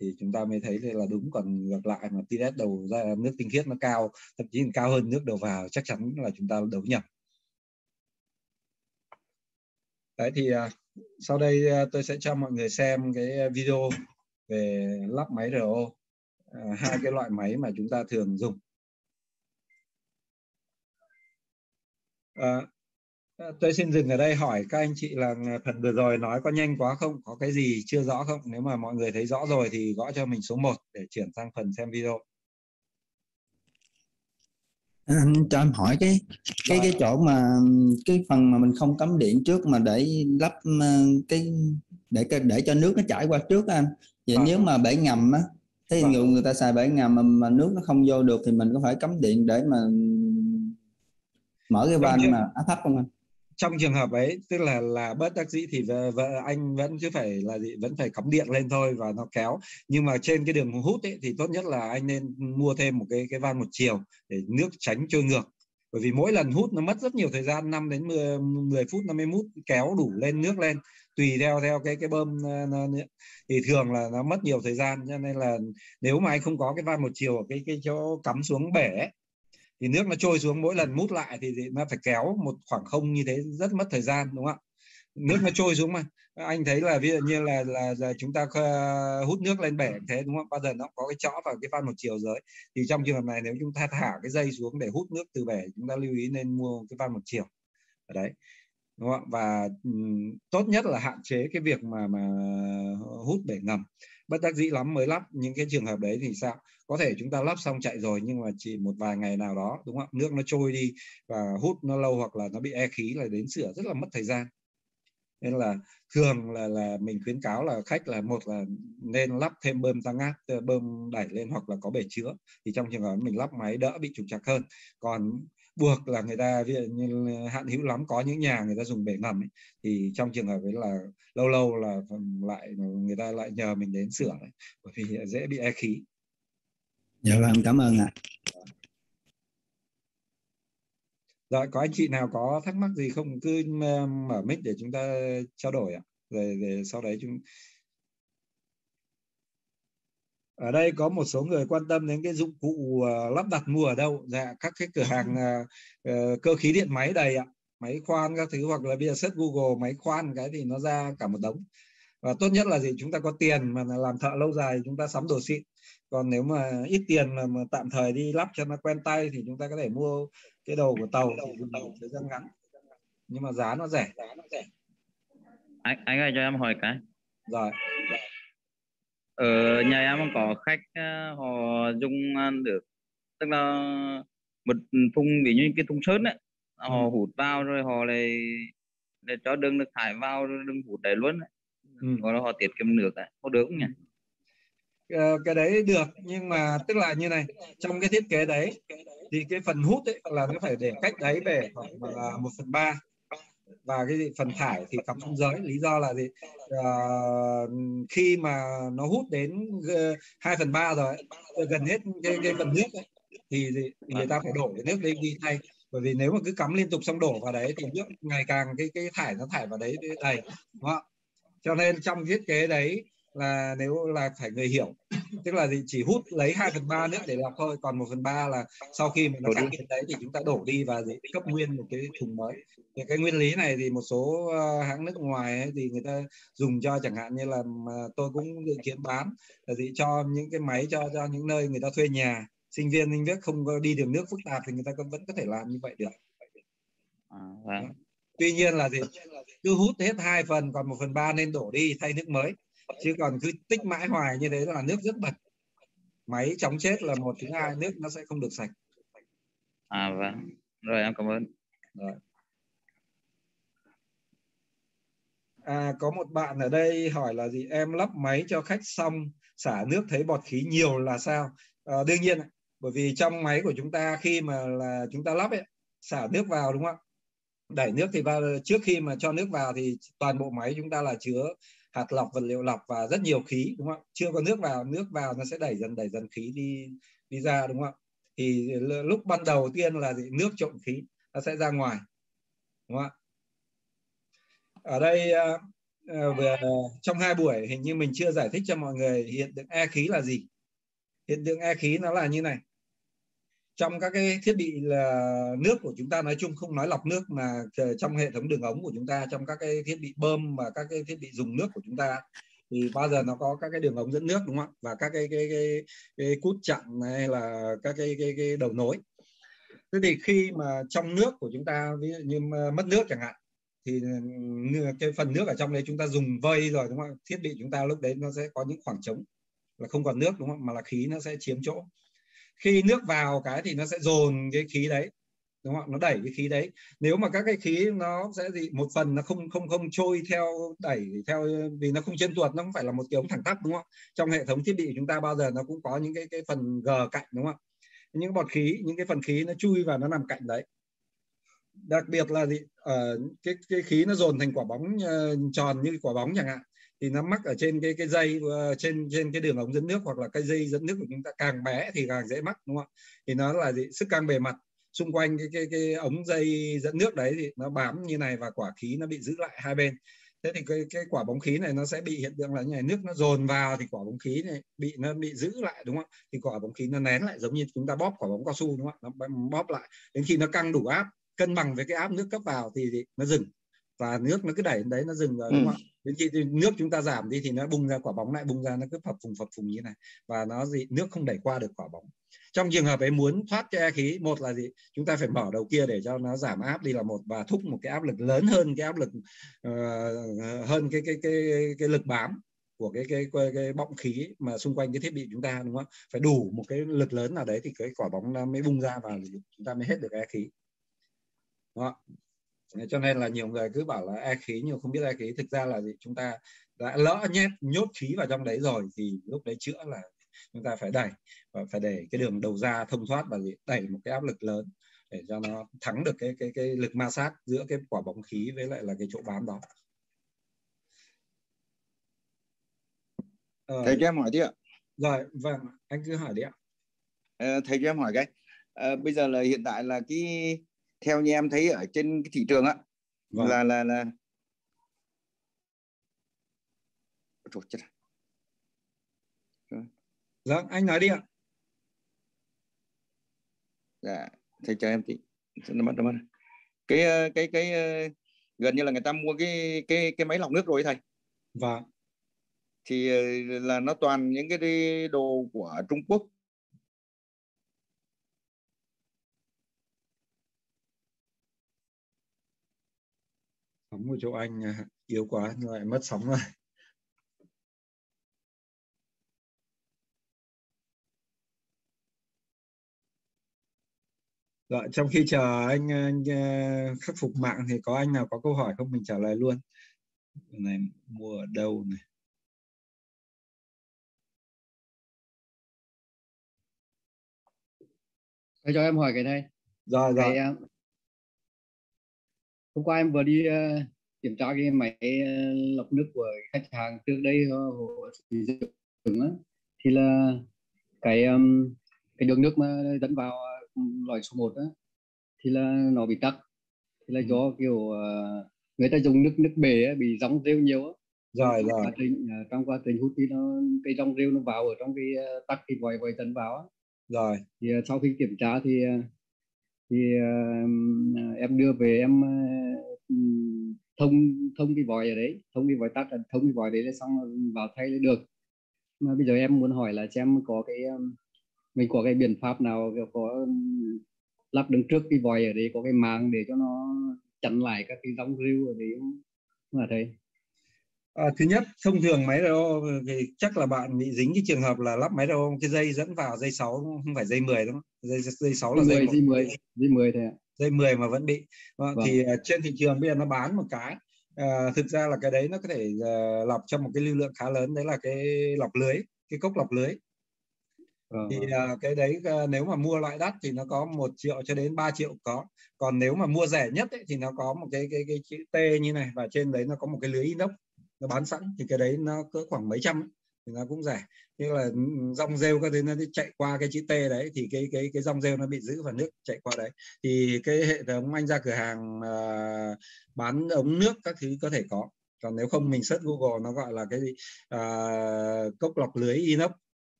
Thì chúng ta mới thấy là đúng còn ngược lại mà TDS đầu ra nước tinh khiết nó cao thậm chí cao hơn nước đầu vào chắc chắn là chúng ta đấu nhầm. Đấy thì ờ, sau đây ờ, tôi sẽ cho mọi người xem cái video về lắp máy RO hai cái loại máy mà chúng ta thường dùng. À, tôi xin dừng ở đây hỏi các anh chị là phần vừa rồi nói có nhanh quá không? Có cái gì chưa rõ không? Nếu mà mọi người thấy rõ rồi thì gõ cho mình số 1 để chuyển sang phần xem video. Anh cho em hỏi cái cái cái chỗ mà cái phần mà mình không cắm điện trước mà để lắp ờ, cái để để cho nước nó chảy qua trước anh vậy à. nếu mà bể ngầm á thế ví dụ người ta xài bể ngầm mà, mà nước nó không vô được thì mình có phải cắm điện để mà mở cái van mà áp thấp không anh trong trường hợp ấy tức là là bất đắc dĩ thì vợ, vợ anh vẫn cứ phải là gì vẫn phải cắm điện lên thôi và nó kéo. Nhưng mà trên cái đường hút ấy thì tốt nhất là anh nên mua thêm một cái cái van một chiều để nước tránh trôi ngược. Bởi vì mỗi lần hút nó mất rất nhiều thời gian 5 đến 10, 10 phút 50 phút kéo đủ lên nước lên tùy theo theo cái cái bơm ờ, thì thường là nó mất nhiều thời gian. Cho nên là nếu mà anh không có cái van một chiều ở cái cái chỗ cắm xuống bể ấy, thì nước nó trôi xuống mỗi lần mút lại thì nó phải kéo một khoảng không như thế rất mất thời gian đúng không ạ? Nước nó trôi xuống mà. Anh thấy là ví dụ như là là, là chúng ta hút nước lên bể thế đúng không? Bao giờ nó có cái chõ vào cái van một chiều giới thì trong trường hợp này nếu chúng ta thả cái dây xuống để hút nước từ bể chúng ta lưu ý nên mua cái van một chiều. Ở đấy đúng không? và um, tốt nhất là hạn chế cái việc mà mà hút bể ngầm bất đắc dĩ lắm, mới lắp. Những cái trường hợp đấy thì sao? Có thể chúng ta lắp xong chạy rồi, nhưng mà chỉ một vài ngày nào đó, đúng không nước nó trôi đi và hút nó lâu hoặc là nó bị e khí là đến sửa, rất là mất thời gian. Nên là thường là là mình khuyến cáo là khách là, một là nên lắp thêm bơm tăng áp, bơm đẩy lên hoặc là có bể chứa. Thì trong trường hợp mình lắp máy đỡ bị trục trặc hơn. Còn buộc là người ta ví dụ như hạn hữu lắm có những nhà người ta dùng bể ngầm ấy, thì trong trường hợp ấy là lâu lâu là lại người ta lại nhờ mình đến sửa ấy, bởi vì dễ bị e khí. Dạ vâng cảm ơn ạ. Rồi có anh chị nào có thắc mắc gì không? Cứ mở mic để chúng ta trao đổi ạ. Rồi, rồi sau đấy chúng ở đây có một số người quan tâm đến cái dụng cụ uh, lắp đặt mua ở đâu. Dạ các cái cửa hàng uh, uh, cơ khí điện máy đầy ạ. Máy khoan các thứ hoặc là bây giờ search google máy khoan cái thì nó ra cả một đống. Và tốt nhất là gì? Chúng ta có tiền mà làm thợ lâu dài chúng ta sắm đồ xịn. Còn nếu mà ít tiền mà, mà tạm thời đi lắp cho nó quen tay thì chúng ta có thể mua cái đầu của tàu thì dùng thời gian ngắn. Nhưng mà giá nó rẻ. Anh anh ơi cho em hỏi cái. Rồi ở nhà em có khách ờ, họ dùng ờ, được tức là một thùng ví như cái thùng sơn ấy họ ừ. hút vào rồi họ lại để cho đường nước thải vào rồi đừng hút đấy luôn ấy. Ừ. gọi là họ tiết kiệm nước ấy. có được không nhỉ ờ, cái đấy được nhưng mà tức là như này trong cái thiết kế đấy thì cái phần hút ấy là nó phải để cách đáy bể khoảng một phần ba và cái gì? Phần thải thì cắm xuống dưới. Lý do là gì? À, khi mà nó hút đến hai phần ba rồi gần hết cái, cái phần nước ấy, thì, thì người ta phải đổ cái nước đi đi thay. Bởi vì nếu mà cứ cắm liên tục xong đổ vào đấy thì nước ngày càng cái cái thải nó thải vào đấy đầy đúng không? cho nên trong thiết kế đấy là nếu là phải người hiểu tức là gì? Chỉ hút lấy 2 phần ba nước để lọc thôi còn một phần ba là sau khi mà nó cạn kiệt đấy thì chúng ta đổ đi và gì? Cấp nguyên một cái thùng mới. Thì cái nguyên lý này thì một số ờ, hãng nước ngoài ấy, thì người ta dùng cho chẳng hạn như là tôi cũng dự kiến bán là gì? Cho những cái máy cho cho những nơi người ta thuê nhà sinh viên sinh viên không có đi đường nước phức tạp thì người ta vẫn có thể làm như vậy được. À, vâng. tuy nhiên là gì? Cứ hút hết hai phần còn một phần ba nên đổ đi thay nước mới chứ còn cứ tích mãi hoài như thế là nước rất bẩn. Máy chóng chết là một thứ hai nước nó sẽ không được sạch. À vâng. Rồi em cảm ơn. Rồi. À, có một bạn ở đây hỏi là gì? Em lắp máy cho khách xong xả nước thấy bọt khí nhiều là sao? À, đương nhiên bởi vì trong máy của chúng ta khi mà là chúng ta lắp ấy xả nước vào đúng không đẩy nước thì vào trước khi mà cho nước vào thì toàn bộ máy chúng ta là chứa hạt lọc vật liệu lọc và rất nhiều khí, đúng không ạ? Chưa có nước vào nước vào nó sẽ đẩy dần đẩy dần khí đi đi ra, đúng không ạ? Thì lúc ban đầu tiên là gì? nước trộn khí, nó sẽ ra ngoài, đúng không ạ? Ở đây ờ, ờ, về trong hai buổi hình như mình chưa giải thích cho mọi người hiện tượng e khí là gì. Hiện tượng e khí nó là như này trong các cái thiết bị là nước của chúng ta nói chung không nói lọc nước mà trong hệ thống đường ống của chúng ta trong các cái thiết bị bơm và các cái thiết bị dùng nước của chúng ta thì bao giờ nó có các cái đường ống dẫn nước đúng không ạ? Và các cái cái cái, cái cút chặn hay là các cái cái, cái đầu nối. Thế thì khi mà trong nước của chúng ta ví dụ như mất nước chẳng hạn thì cái phần nước ở trong đấy chúng ta dùng vây rồi đúng không thiết bị chúng ta lúc đấy nó sẽ có những khoảng trống là không còn nước đúng không mà là khí nó sẽ chiếm chỗ khi nước vào cái thì nó sẽ dồn cái khí đấy đúng không nó đẩy cái khí đấy. Nếu mà các cái khí nó sẽ gì một phần nó không không không trôi theo đẩy theo vì nó không trên tuột nó không phải là một cái ống thẳng tắp đúng không trong hệ thống thiết bị chúng ta bao giờ nó cũng có những cái cái phần gờ cạnh đúng không những bọt khí những cái phần khí nó chui và nó nằm cạnh đấy. Đặc biệt là gì? Ở uh, cái cái khí nó dồn thành quả bóng uh, tròn như quả bóng chẳng hạn thì nó mắc ở trên cái cái dây uh, trên trên cái đường ống dẫn nước hoặc là cái dây dẫn nước của chúng ta càng bé thì càng dễ mắc đúng không ạ? Thì nó là gì? Sức căng bề mặt. Xung quanh cái cái cái ống dây dẫn nước đấy thì nó bám như này và quả khí nó bị giữ lại hai bên. Thế thì cái cái quả bóng khí này nó sẽ bị hiện tượng là như này nước nó dồn vào thì quả bóng khí này bị nó bị giữ lại đúng không thì quả bóng khí nó nén lại giống như chúng ta bóp quả bóng cao su đúng không nó bóp lại. Đến khi nó căng đủ áp cân bằng với cái áp nước cấp vào thì, thì nó dừng và nước nó cứ đẩy đến đấy nó dừng rồi đúng không ạ? khi nước chúng ta giảm đi thì nó bung ra quả bóng lại bung ra nó cứ phập phùng phập phùng như này. Và nó gì? Nước không đẩy qua được quả bóng. Trong trường hợp ấy muốn thoát cái khí một là gì? Chúng ta phải mở đầu kia để cho nó giảm áp đi là một và thúc một cái áp lực lớn hơn cái áp lực uh, hơn cái cái cái cái lực bám của cái cái cái, cái bọng khí mà xung quanh cái thiết bị chúng ta đúng không? Phải đủ một cái lực lớn nào đấy thì cái quả bóng nó mới bung ra và chúng ta mới hết được cái khí. Đó cho nên là nhiều người cứ bảo là e khí nhiều không biết e khí. Thực ra là gì? Chúng ta đã lỡ nhét nhốt khí vào trong đấy rồi thì lúc đấy chữa là chúng ta phải đẩy và phải để cái đường đầu ra thông thoát và gì? Đẩy một cái áp lực lớn để cho nó thắng được cái cái cái lực ma sát giữa cái quả bóng khí với lại là cái chỗ bám đó. Ờ, thầy cho em hỏi đi ạ. rồi vâng anh cứ hỏi đi ạ. Ờ, thầy cho em hỏi cái. Ờ, bây giờ là hiện tại là cái theo như em thấy ở trên cái thị trường á vâng. là là là Trời, chết rồi. Vâng, anh nói đi ạ. Dạ, thầy chờ em tí. Nó mất, nó mất. Cái ờ, cái cái ờ, gần như là người ta mua cái cái cái máy lọc nước rồi thầy. Vâng. Thì ờ, là nó toàn những cái đồ của Trung Quốc sóng của chỗ anh à, yếu quá lại mất sóng rồi Dạ, trong khi chờ anh, anh à, khắc phục mạng thì có anh nào có câu hỏi không mình trả lời luôn. Này mua ở đâu này? Thầy cho em hỏi cái này. Rồi rồi. Cái, hôm qua em vừa đi uh, kiểm tra cái máy uh, lọc nước của khách hàng trước đây họ sử dụng á. Thì là cái um, cái đường nước mà dẫn vào loại số 1 á thì là nó bị tắc. Thì là ừ. do kiểu uh, người ta dùng nước nước bể á, bị rong rêu nhiều á. Rồi rồi. quá trình, trong quá trình hút thì nó cái rong rêu nó vào ở trong cái tắc cái vòi vòi dẫn vào á. Rồi. Thì uh, sau khi kiểm tra thì uh, thì uh, em đưa về em uh, thông thông cái vòi ở đấy thông cái vòi tắt thông cái vòi đấy là xong vào thay là được. Mà bây giờ em muốn hỏi là xem có cái ờ, mình có cái biện pháp nào có ừ, lắp đứng trước cái vòi ở đấy có cái màng để cho nó chặn lại các cái dòng rêu ở đấy không? Mà thầy. À, thứ nhất thông thường máy RO thì chắc là bạn bị dính cái trường hợp là lắp máy RO cái dây dẫn vào dây 6 không phải dây 10 đúng không? Dây dây 6 là dây 10 dây 10 dây 10 thôi ạ. Dây 10 mà vẫn bị. Vâng. Thì uh, trên thị trường bây giờ nó bán một cái uh, thực ra là cái đấy nó có thể uh, lọc trong một cái lưu lượng khá lớn đấy là cái lọc lưới, cái cốc lọc lưới. Vâng. Thì uh, cái đấy uh, nếu mà mua loại đắt thì nó có một triệu cho đến 3 triệu có. Còn nếu mà mua rẻ nhất ấy, thì nó có một cái cái cái chữ T như này và trên đấy nó có một cái lưới inox nó bán sẵn thì cái đấy nó cỡ khoảng mấy trăm thì nó cũng rẻ. Như là rong rêu các thứ nó chạy qua cái chữ T đấy thì cái cái cái rong rêu nó bị giữ và nước chạy qua đấy. Thì cái hệ thống anh ra cửa hàng uh, bán ống nước các thứ có thể có. Còn nếu không mình search Google nó gọi là cái uh, cốc lọc lưới inox.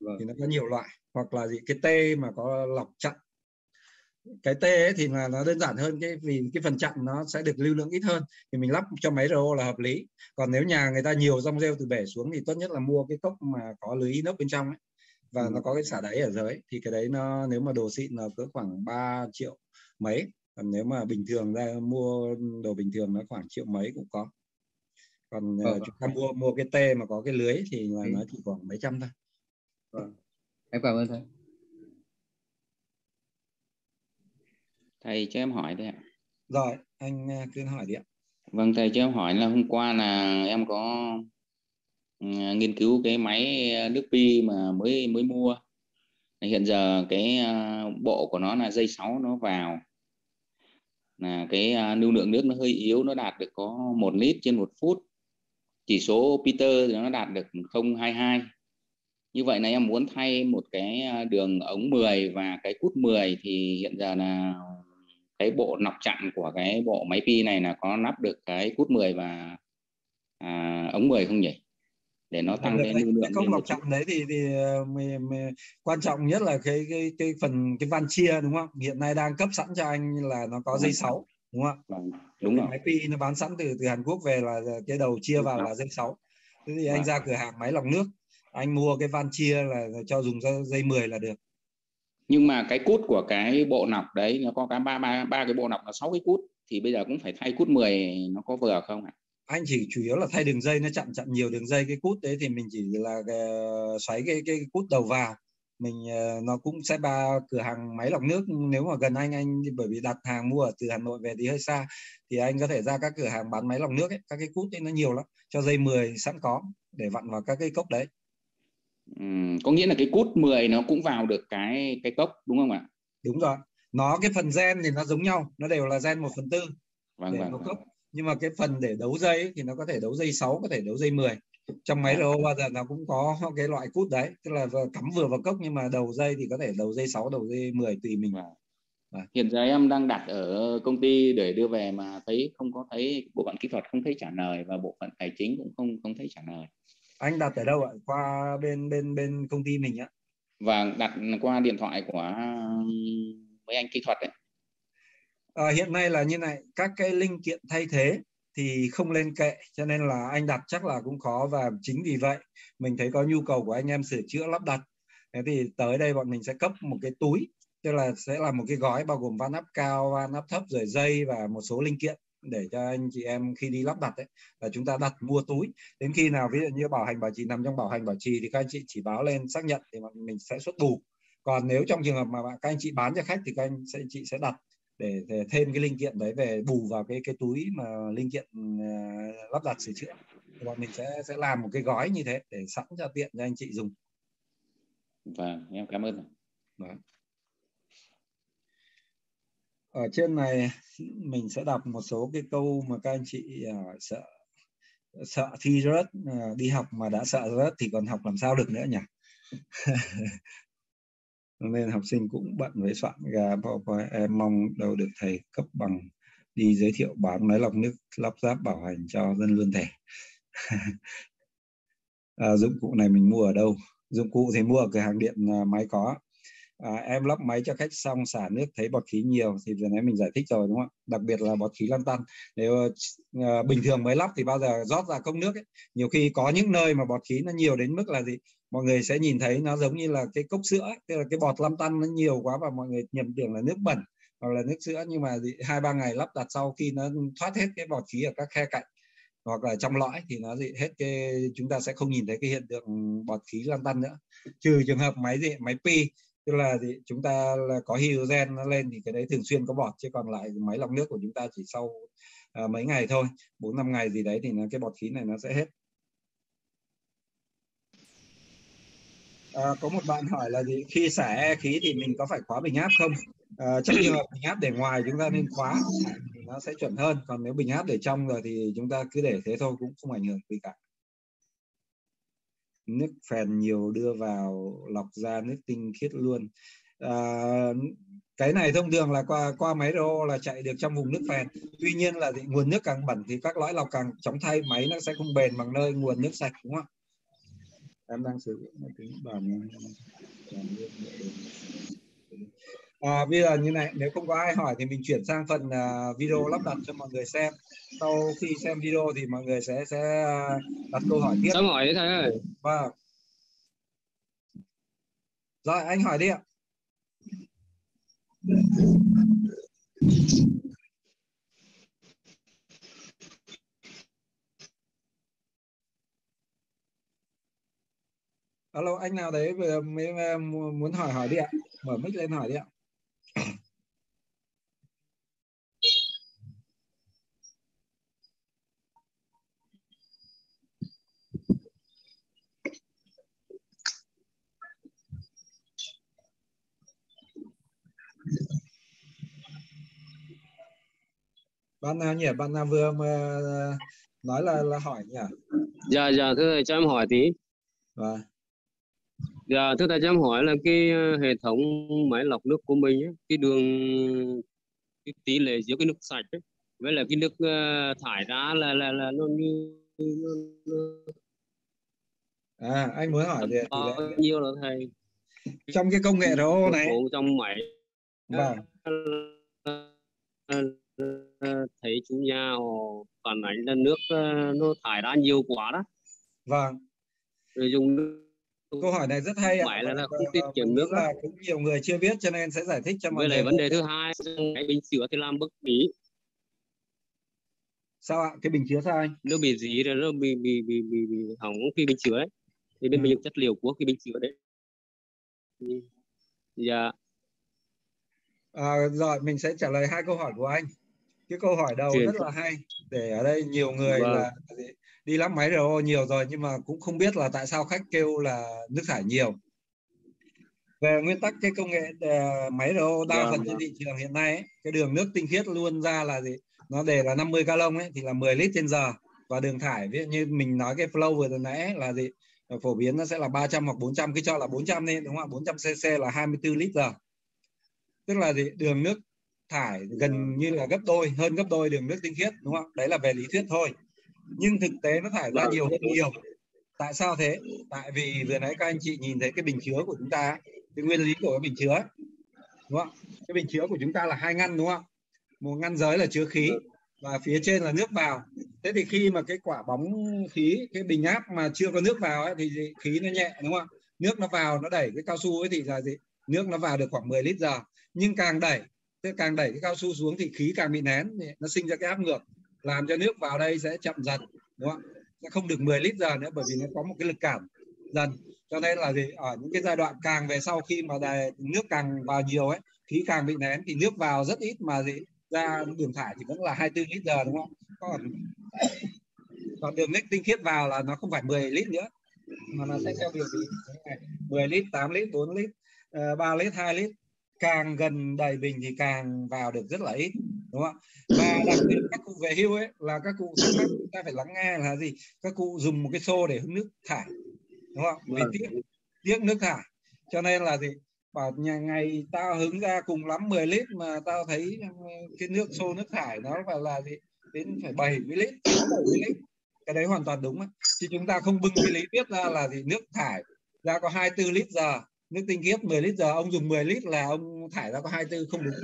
Vâng. thì nó có nhiều loại. Hoặc là gì cái T mà có lọc chặn cái T ấy thì là nó đơn giản hơn cái vì cái phần chặn nó sẽ được lưu lượng ít hơn thì mình lắp cho máy RO là hợp lý còn nếu nhà người ta nhiều rong rêu từ bể xuống thì tốt nhất là mua cái cốc mà có lưới inox bên trong ấy và ừ. nó có cái xả đáy ở dưới thì cái đấy nó nếu mà đồ xịn là cỡ khoảng 3 triệu mấy còn nếu mà bình thường ra mua đồ bình thường nó khoảng triệu mấy cũng có còn ờ, chúng ta mua mua cái tê mà có cái lưới thì là ừ. nó chỉ khoảng mấy trăm thôi vâng. em cảm ơn thầy thầy cho em hỏi đấy ạ. Rồi anh à, cứ hỏi đi ạ. Vâng thầy cho em hỏi là hôm qua là em có ừ, nghiên cứu cái máy nước pi mà mới mới mua. Hiện giờ cái à, bộ của nó là dây 6 nó vào. Là cái à, lưu lượng nước nó hơi yếu nó đạt được có một lít trên một phút. Chỉ số Peter thì nó đạt được 022 như vậy là em muốn thay một cái đường ống 10 và cái cút 10 thì hiện giờ là cái bộ nọc chặn của cái bộ máy pi này là có nắp được cái cút 10 và à, ống 10 không nhỉ? Để nó tăng cái lưu lượng không nọc chặn đấy thì thì mình, ờ, mình, quan trọng nhất là cái cái cái phần cái van chia đúng không? Hiện nay đang cấp sẵn cho anh là nó có dây 6 đúng không ạ? Vâng, đúng rồi. máy pi nó bán sẵn từ từ Hàn Quốc về là cái đầu chia vào là dây 6 thế thì anh vâng. ra cửa hàng máy lọc nước anh mua cái van chia là cho dùng dây 10 là được nhưng mà cái cút của cái bộ nọc đấy, nó có cả ba ba ba cái bộ nọc là sáu cái cút, thì bây giờ cũng phải thay cút 10 nó có vừa không ạ? Anh chỉ chủ yếu là thay đường dây, nó chặn chặn nhiều đường dây. Cái cút đấy thì mình chỉ là ờ, xoáy cái cái cút đầu vào. Mình ờ, nó cũng sẽ ba cửa hàng máy lọc nước. Nếu mà gần anh anh bởi vì đặt hàng mua từ Hà Nội về thì hơi xa, thì anh có thể ra các cửa hàng bán máy lọc nước ấy. Các cái cút ấy nó nhiều lắm, cho dây 10 sẵn có để vặn vào các cái cốc đấy. Uhm, có nghĩa là cái cút 10 nó cũng vào được cái cái cốc đúng không ạ? Đúng rồi. Nó cái phần gen thì nó giống nhau, nó đều là gen 1 phần tư vâng, để vâng, vâng. cốc. Nhưng mà cái phần để đấu dây ấy, thì nó có thể đấu dây 6, có thể đấu dây 10. Trong máy RO bao giờ nó cũng có cái loại cút đấy, tức là cắm vừa vào cốc nhưng mà đầu dây thì có thể đầu dây 6, đầu dây 10 tùy mình. Vâng. Vâng. Hiện giờ em đang đặt ở công ty để đưa về mà thấy không có thấy bộ phận kỹ thuật không thấy trả lời và bộ phận tài chính cũng không không thấy trả lời anh đặt ở đâu ạ? Qua bên bên bên công ty mình á và vâng, đặt qua điện thoại của mấy anh kỹ thuật đấy. À, hiện nay là như này các cái linh kiện thay thế thì không lên kệ cho nên là anh đặt chắc là cũng khó và chính vì vậy mình thấy có nhu cầu của anh em sửa chữa lắp đặt. Thế thì tới đây bọn mình sẽ cấp một cái túi tức là sẽ là một cái gói bao gồm van áp cao van áp thấp rồi dây và một số linh kiện để cho anh chị em khi đi lắp đặt ấy là chúng ta đặt mua túi. Đến khi nào ví dụ như bảo hành bảo trì nằm trong bảo hành bảo trì thì các anh chị chỉ báo lên xác nhận thì mình sẽ xuất bù. Còn nếu trong trường hợp mà các anh chị bán cho khách thì các anh sẽ chị sẽ đặt để, để thêm cái linh kiện đấy về bù vào cái cái túi mà linh kiện uh, lắp đặt sửa chữa. Thì bọn mình sẽ sẽ làm một cái gói như thế để sẵn cho tiện cho anh chị dùng. Vâng em cảm ơn vâng ở trên này mình sẽ đọc một số cái câu mà các anh chị uh, sợ sợ thi rớt uh, đi học mà đã sợ rớt thì còn học làm sao được nữa nhỉ? Nên học sinh cũng bận với soạn gà em mong đâu được thầy cấp bằng đi giới thiệu bán máy lọc nước lắp ráp bảo hành cho dân luôn thể. À, dụng cụ này mình mua ở đâu? Dụng cụ thì mua ở cửa hàng điện à, máy có à, em lắp máy cho khách xong xả nước thấy bọt khí nhiều thì vừa nãy mình giải thích rồi đúng không ạ? Đặc biệt là bọt khí lăn tăn. Nếu à, bình thường mới lắp thì bao giờ rót ra cốc nước ấy. nhiều khi có những nơi mà bọt khí nó nhiều đến mức là gì? Mọi người sẽ nhìn thấy nó giống như là cái cốc sữa ấy. tức là cái bọt lăn tăn nó nhiều quá và mọi người nhầm tưởng là nước bẩn hoặc là nước sữa. Nhưng mà hai ba ngày lắp đặt sau khi nó thoát hết cái bọt khí ở các khe cạnh hoặc là trong lõi thì nó gì? Hết cái chúng ta sẽ không nhìn thấy cái hiện tượng bọt khí lăn tăn nữa. Trừ trường hợp máy gì? Máy pi tức là gì chúng ta là có hydrogen nó lên thì cái đấy thường xuyên có bọt chứ còn lại máy lọc nước của chúng ta chỉ sau uh, mấy ngày thôi bốn năm ngày gì đấy thì nó cái bọt khí này nó sẽ hết. À, có một bạn hỏi là gì? Khi xả e khí thì mình có phải khóa bình áp không? À, trong trường hợp bình áp để ngoài chúng ta nên khóa thì nó sẽ chuẩn hơn còn nếu bình áp để trong rồi thì chúng ta cứ để thế thôi cũng không ảnh hưởng gì cả nước phèn nhiều đưa vào lọc ra nước tinh khiết luôn. À, cái này thông thường là qua qua máy RO là chạy được trong vùng nước phèn. Tuy nhiên là thì nguồn nước càng bẩn thì các lõi lọc càng chóng thay máy nó sẽ không bền bằng nơi nguồn nước sạch đúng không em đang sử dụng máy tính bàn à, bây giờ như này nếu không có ai hỏi thì mình chuyển sang phần uh, video lắp đặt cho mọi người xem. Sau khi xem video thì mọi người sẽ sẽ uh, đặt câu hỏi tiếp. Sao hỏi đấy thầy ơi? Vâng. Rồi anh hỏi đi ạ. Alo anh nào đấy vừa mới muốn hỏi hỏi đi ạ. Mở mic lên hỏi đi ạ bạn nào nhỉ? Bạn nào vừa mà nói là là hỏi nhỉ? Dạ dạ thưa thầy cho em hỏi tí. Vâng dạ thưa thầy cho em hỏi là cái ờ, hệ thống máy lọc nước của mình ấy, cái đường cái tỷ lệ giữa cái nước sạch ấy, với là cái nước uh, thải ra là là là nó như à anh muốn hỏi về bao nhiêu là thầy? Trong cái công nghệ RO này. trong máy. Vâng thấy chủ nhà họ phản ánh là nước ờ, nó thải ra nhiều quá đó. Vâng. Rồi dùng câu hỏi này rất hay phải là, là không Ờ, tiết kiệm mình nước là cũng nhiều người chưa biết cho nên sẽ giải thích cho mọi người vấn đề thứ hai cái bình chứa thì làm bất bí sao ạ? Cái bình chứa sao anh? Nó bị gì rồi nó bị bị bị bị, bị hỏng cái bình chứa ấy thì bên Ừ. mình dùng chất liệu của cái bình chứa đấy. Dạ. À, rồi mình sẽ trả lời hai câu hỏi của anh cái câu hỏi đầu Truyền. rất là hay. Để ở đây nhiều người Vâng. là đi lắp máy RO nhiều rồi nhưng mà cũng không biết là tại sao khách kêu là nước thải nhiều. Về nguyên tắc cái công nghệ ờ, máy RO đa phần trên vâng. thị trường hiện nay ấy, cái đường nước tinh khiết luôn ra là gì? Nó để là 50 gallon ấy thì là 10 lít trên giờ. Và đường thải ví dụ như mình nói cái flow vừa nãy là gì? Ờ, phổ biến nó sẽ là 300 hoặc 400 cứ cho là 400 đi đúng không ạ? 400 cc là 24 lít giờ. Tức là gì? Đường nước thải gần như là gấp đôi hơn gấp đôi đường nước tinh khiết đúng không? Đấy là về lý thuyết thôi. Nhưng thực tế nó thải ra nhiều hơn nhiều. Tại sao thế? Tại vì vừa nãy các anh chị nhìn thấy cái bình chứa của chúng ta cái nguyên lý của cái bình chứa đúng không? Cái bình chứa của chúng ta là hai ngăn đúng không? Một ngăn dưới là chứa khí và phía trên là nước vào. Thế thì khi mà cái quả bóng khí cái bình áp mà chưa có nước vào ấy, thì khí nó nhẹ đúng không? Nước nó vào nó đẩy cái cao su ấy thì là gì nước nó vào được khoảng 10 lít giờ. Nhưng càng đẩy thế càng đẩy cái cao su xuống thì khí càng bị nén thì nó sinh ra cái áp ngược làm cho nước vào đây sẽ chậm dần đúng không sẽ không được 10 lít giờ nữa bởi vì nó có một cái lực cản dần. Cho nên là gì? Ở những cái giai đoạn càng về sau khi mà đài, nước càng vào nhiều ấy khí càng bị nén thì nước vào rất ít mà gì? Ra đường thải thì vẫn là 24 lít giờ đúng không? Còn còn đường nick tinh khiết vào là nó không phải 10 lít nữa mà nó sẽ theo điều gì 10 lít 8 lít 4 lít ờ, 3 lít 2 lít càng gần đầy bình thì càng vào được rất là ít đúng không ạ? Và đặc biệt các cụ về hưu ấy là các cụ thắc mắc chúng ta phải lắng nghe là gì? Các cụ dùng một cái xô để hứng nước thải đúng không vì Vâng. tiếc tiếc nước thải cho nên là gì? Bảo nhà ngày tao hứng ra cùng lắm 10 lít mà tao thấy ừ, cái nước xô nước thải nó phải là gì? Đến phải 70 lít 70 lít. Cái đấy hoàn toàn đúng ấy. chứ chúng ta không bưng cái lý thuyết ra là gì? Nước thải ra có 24 lít giờ nước tinh khiết 10 lít giờ ông dùng 10 lít là ông thải ra có 24 không đúng.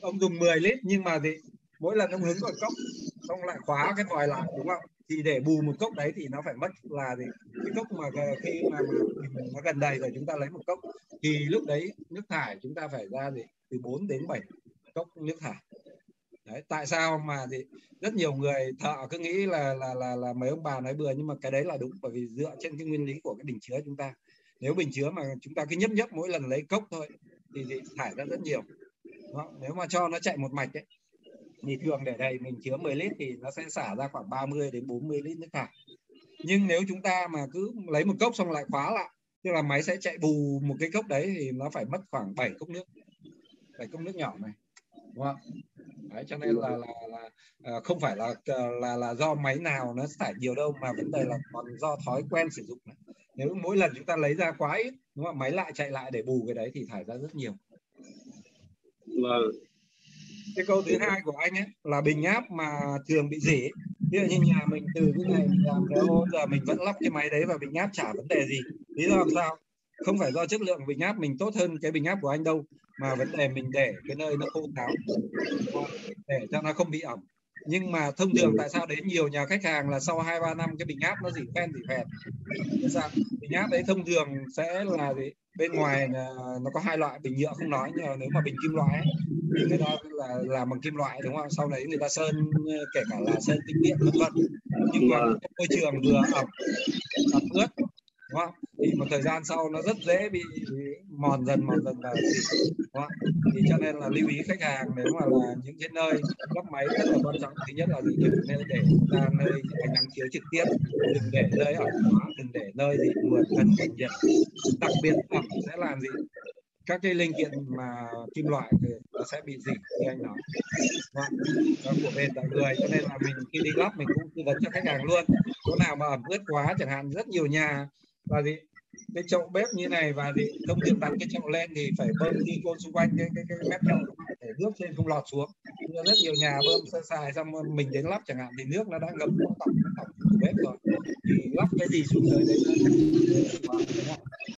Ông dùng 10 lít nhưng mà gì mỗi lần ông hứng vào cốc ông lại khóa cái vòi lại đúng không? Thì để bù một cốc đấy thì nó phải mất là gì? Cái cốc mà khi mà, mà nó gần đầy rồi chúng ta lấy một cốc thì lúc đấy nước thải chúng ta phải ra gì? Từ 4 đến 7 cốc nước thải. Đấy tại sao mà thì rất nhiều người thợ cứ nghĩ là là là là mấy ông bà nói bừa nhưng mà cái đấy là đúng bởi vì dựa trên cái nguyên lý của cái bình chứa chúng ta nếu bình chứa mà chúng ta cứ nhấp nhấp mỗi lần lấy cốc thôi thì, thì thải ra rất nhiều Đó. nếu mà cho nó chạy một mạch ấy, thì thường để đầy mình chứa 10 lít thì nó sẽ xả ra khoảng 30 đến 40 lít nước thải nhưng nếu chúng ta mà cứ lấy một cốc xong lại khóa lại tức là máy sẽ chạy bù một cái cốc đấy thì nó phải mất khoảng 7 cốc nước 7 cốc nước nhỏ này đúng không đấy, cho nên là là, là à, không phải là ờ, là là do máy nào nó thải nhiều đâu mà vấn đề là còn do thói quen sử dụng này nếu mỗi lần chúng ta lấy ra quá ít đúng không máy lại chạy lại để bù cái đấy thì thải ra rất nhiều. Vâng cái câu thứ hai của anh ấy là bình áp mà thường bị rỉ ví dụ như nhà mình từ cái ngày mình làm RO giờ mình vẫn lắp cái máy đấy và bình áp chả vấn đề gì. Lý do làm sao? Không phải do chất lượng bình áp mình tốt hơn cái bình áp của anh đâu mà vấn đề mình để cái nơi nó khô ráo để cho nó không bị ẩm nhưng mà thông thường tại sao đến nhiều nhà khách hàng là sau hai ba năm cái bình áp nó dỉ phen dỉ phẹt sao? Bình áp đấy thông thường sẽ là gì? Bên ngoài là nó có hai loại bình nhựa không nói nhưng mà nếu mà bình kim loại ấy, thì người ta là làm bằng kim loại đúng không? Sau đấy người ta sơn kể cả là sơn tĩnh điện vân vân. Nhưng mà môi trường vừa ẩm ẩm ướt đúng không? Thì một thời gian sau nó rất dễ bị mòn dần mòn dần và gì thì cho nên là lưu ý khách hàng nếu mà là những cái nơi lắp máy rất là quan trọng thứ nhất là gì đừng nên để ra nơi ánh nắng chiếu trực tiếp đừng để nơi ẩm quá đừng để nơi gì vượt gần cảnh nhiệt đặc biệt ẩm sẽ làm gì? Các cái linh kiện mà kim loại thì nó sẽ bị dỉ như anh nói Đó, của bên tại người cho nên là mình khi đi lắp mình cũng tư vấn cho khách hàng luôn. Chỗ nào mà ẩm ướt quá chẳng hạn rất nhiều nhà và gì? Cái chậu bếp như này và thì không được đặt cái chậu lên thì phải bơm đi côn xung quanh cái cái, cái mép chậu để nước trên không lọt xuống. Rất nhiều nhà bơm sơ xài xong mình đến lắp chẳng hạn thì nước nó đã ngập tổng tổng của bếp rồi. Thì lắp cái gì xuống dưới đấy nó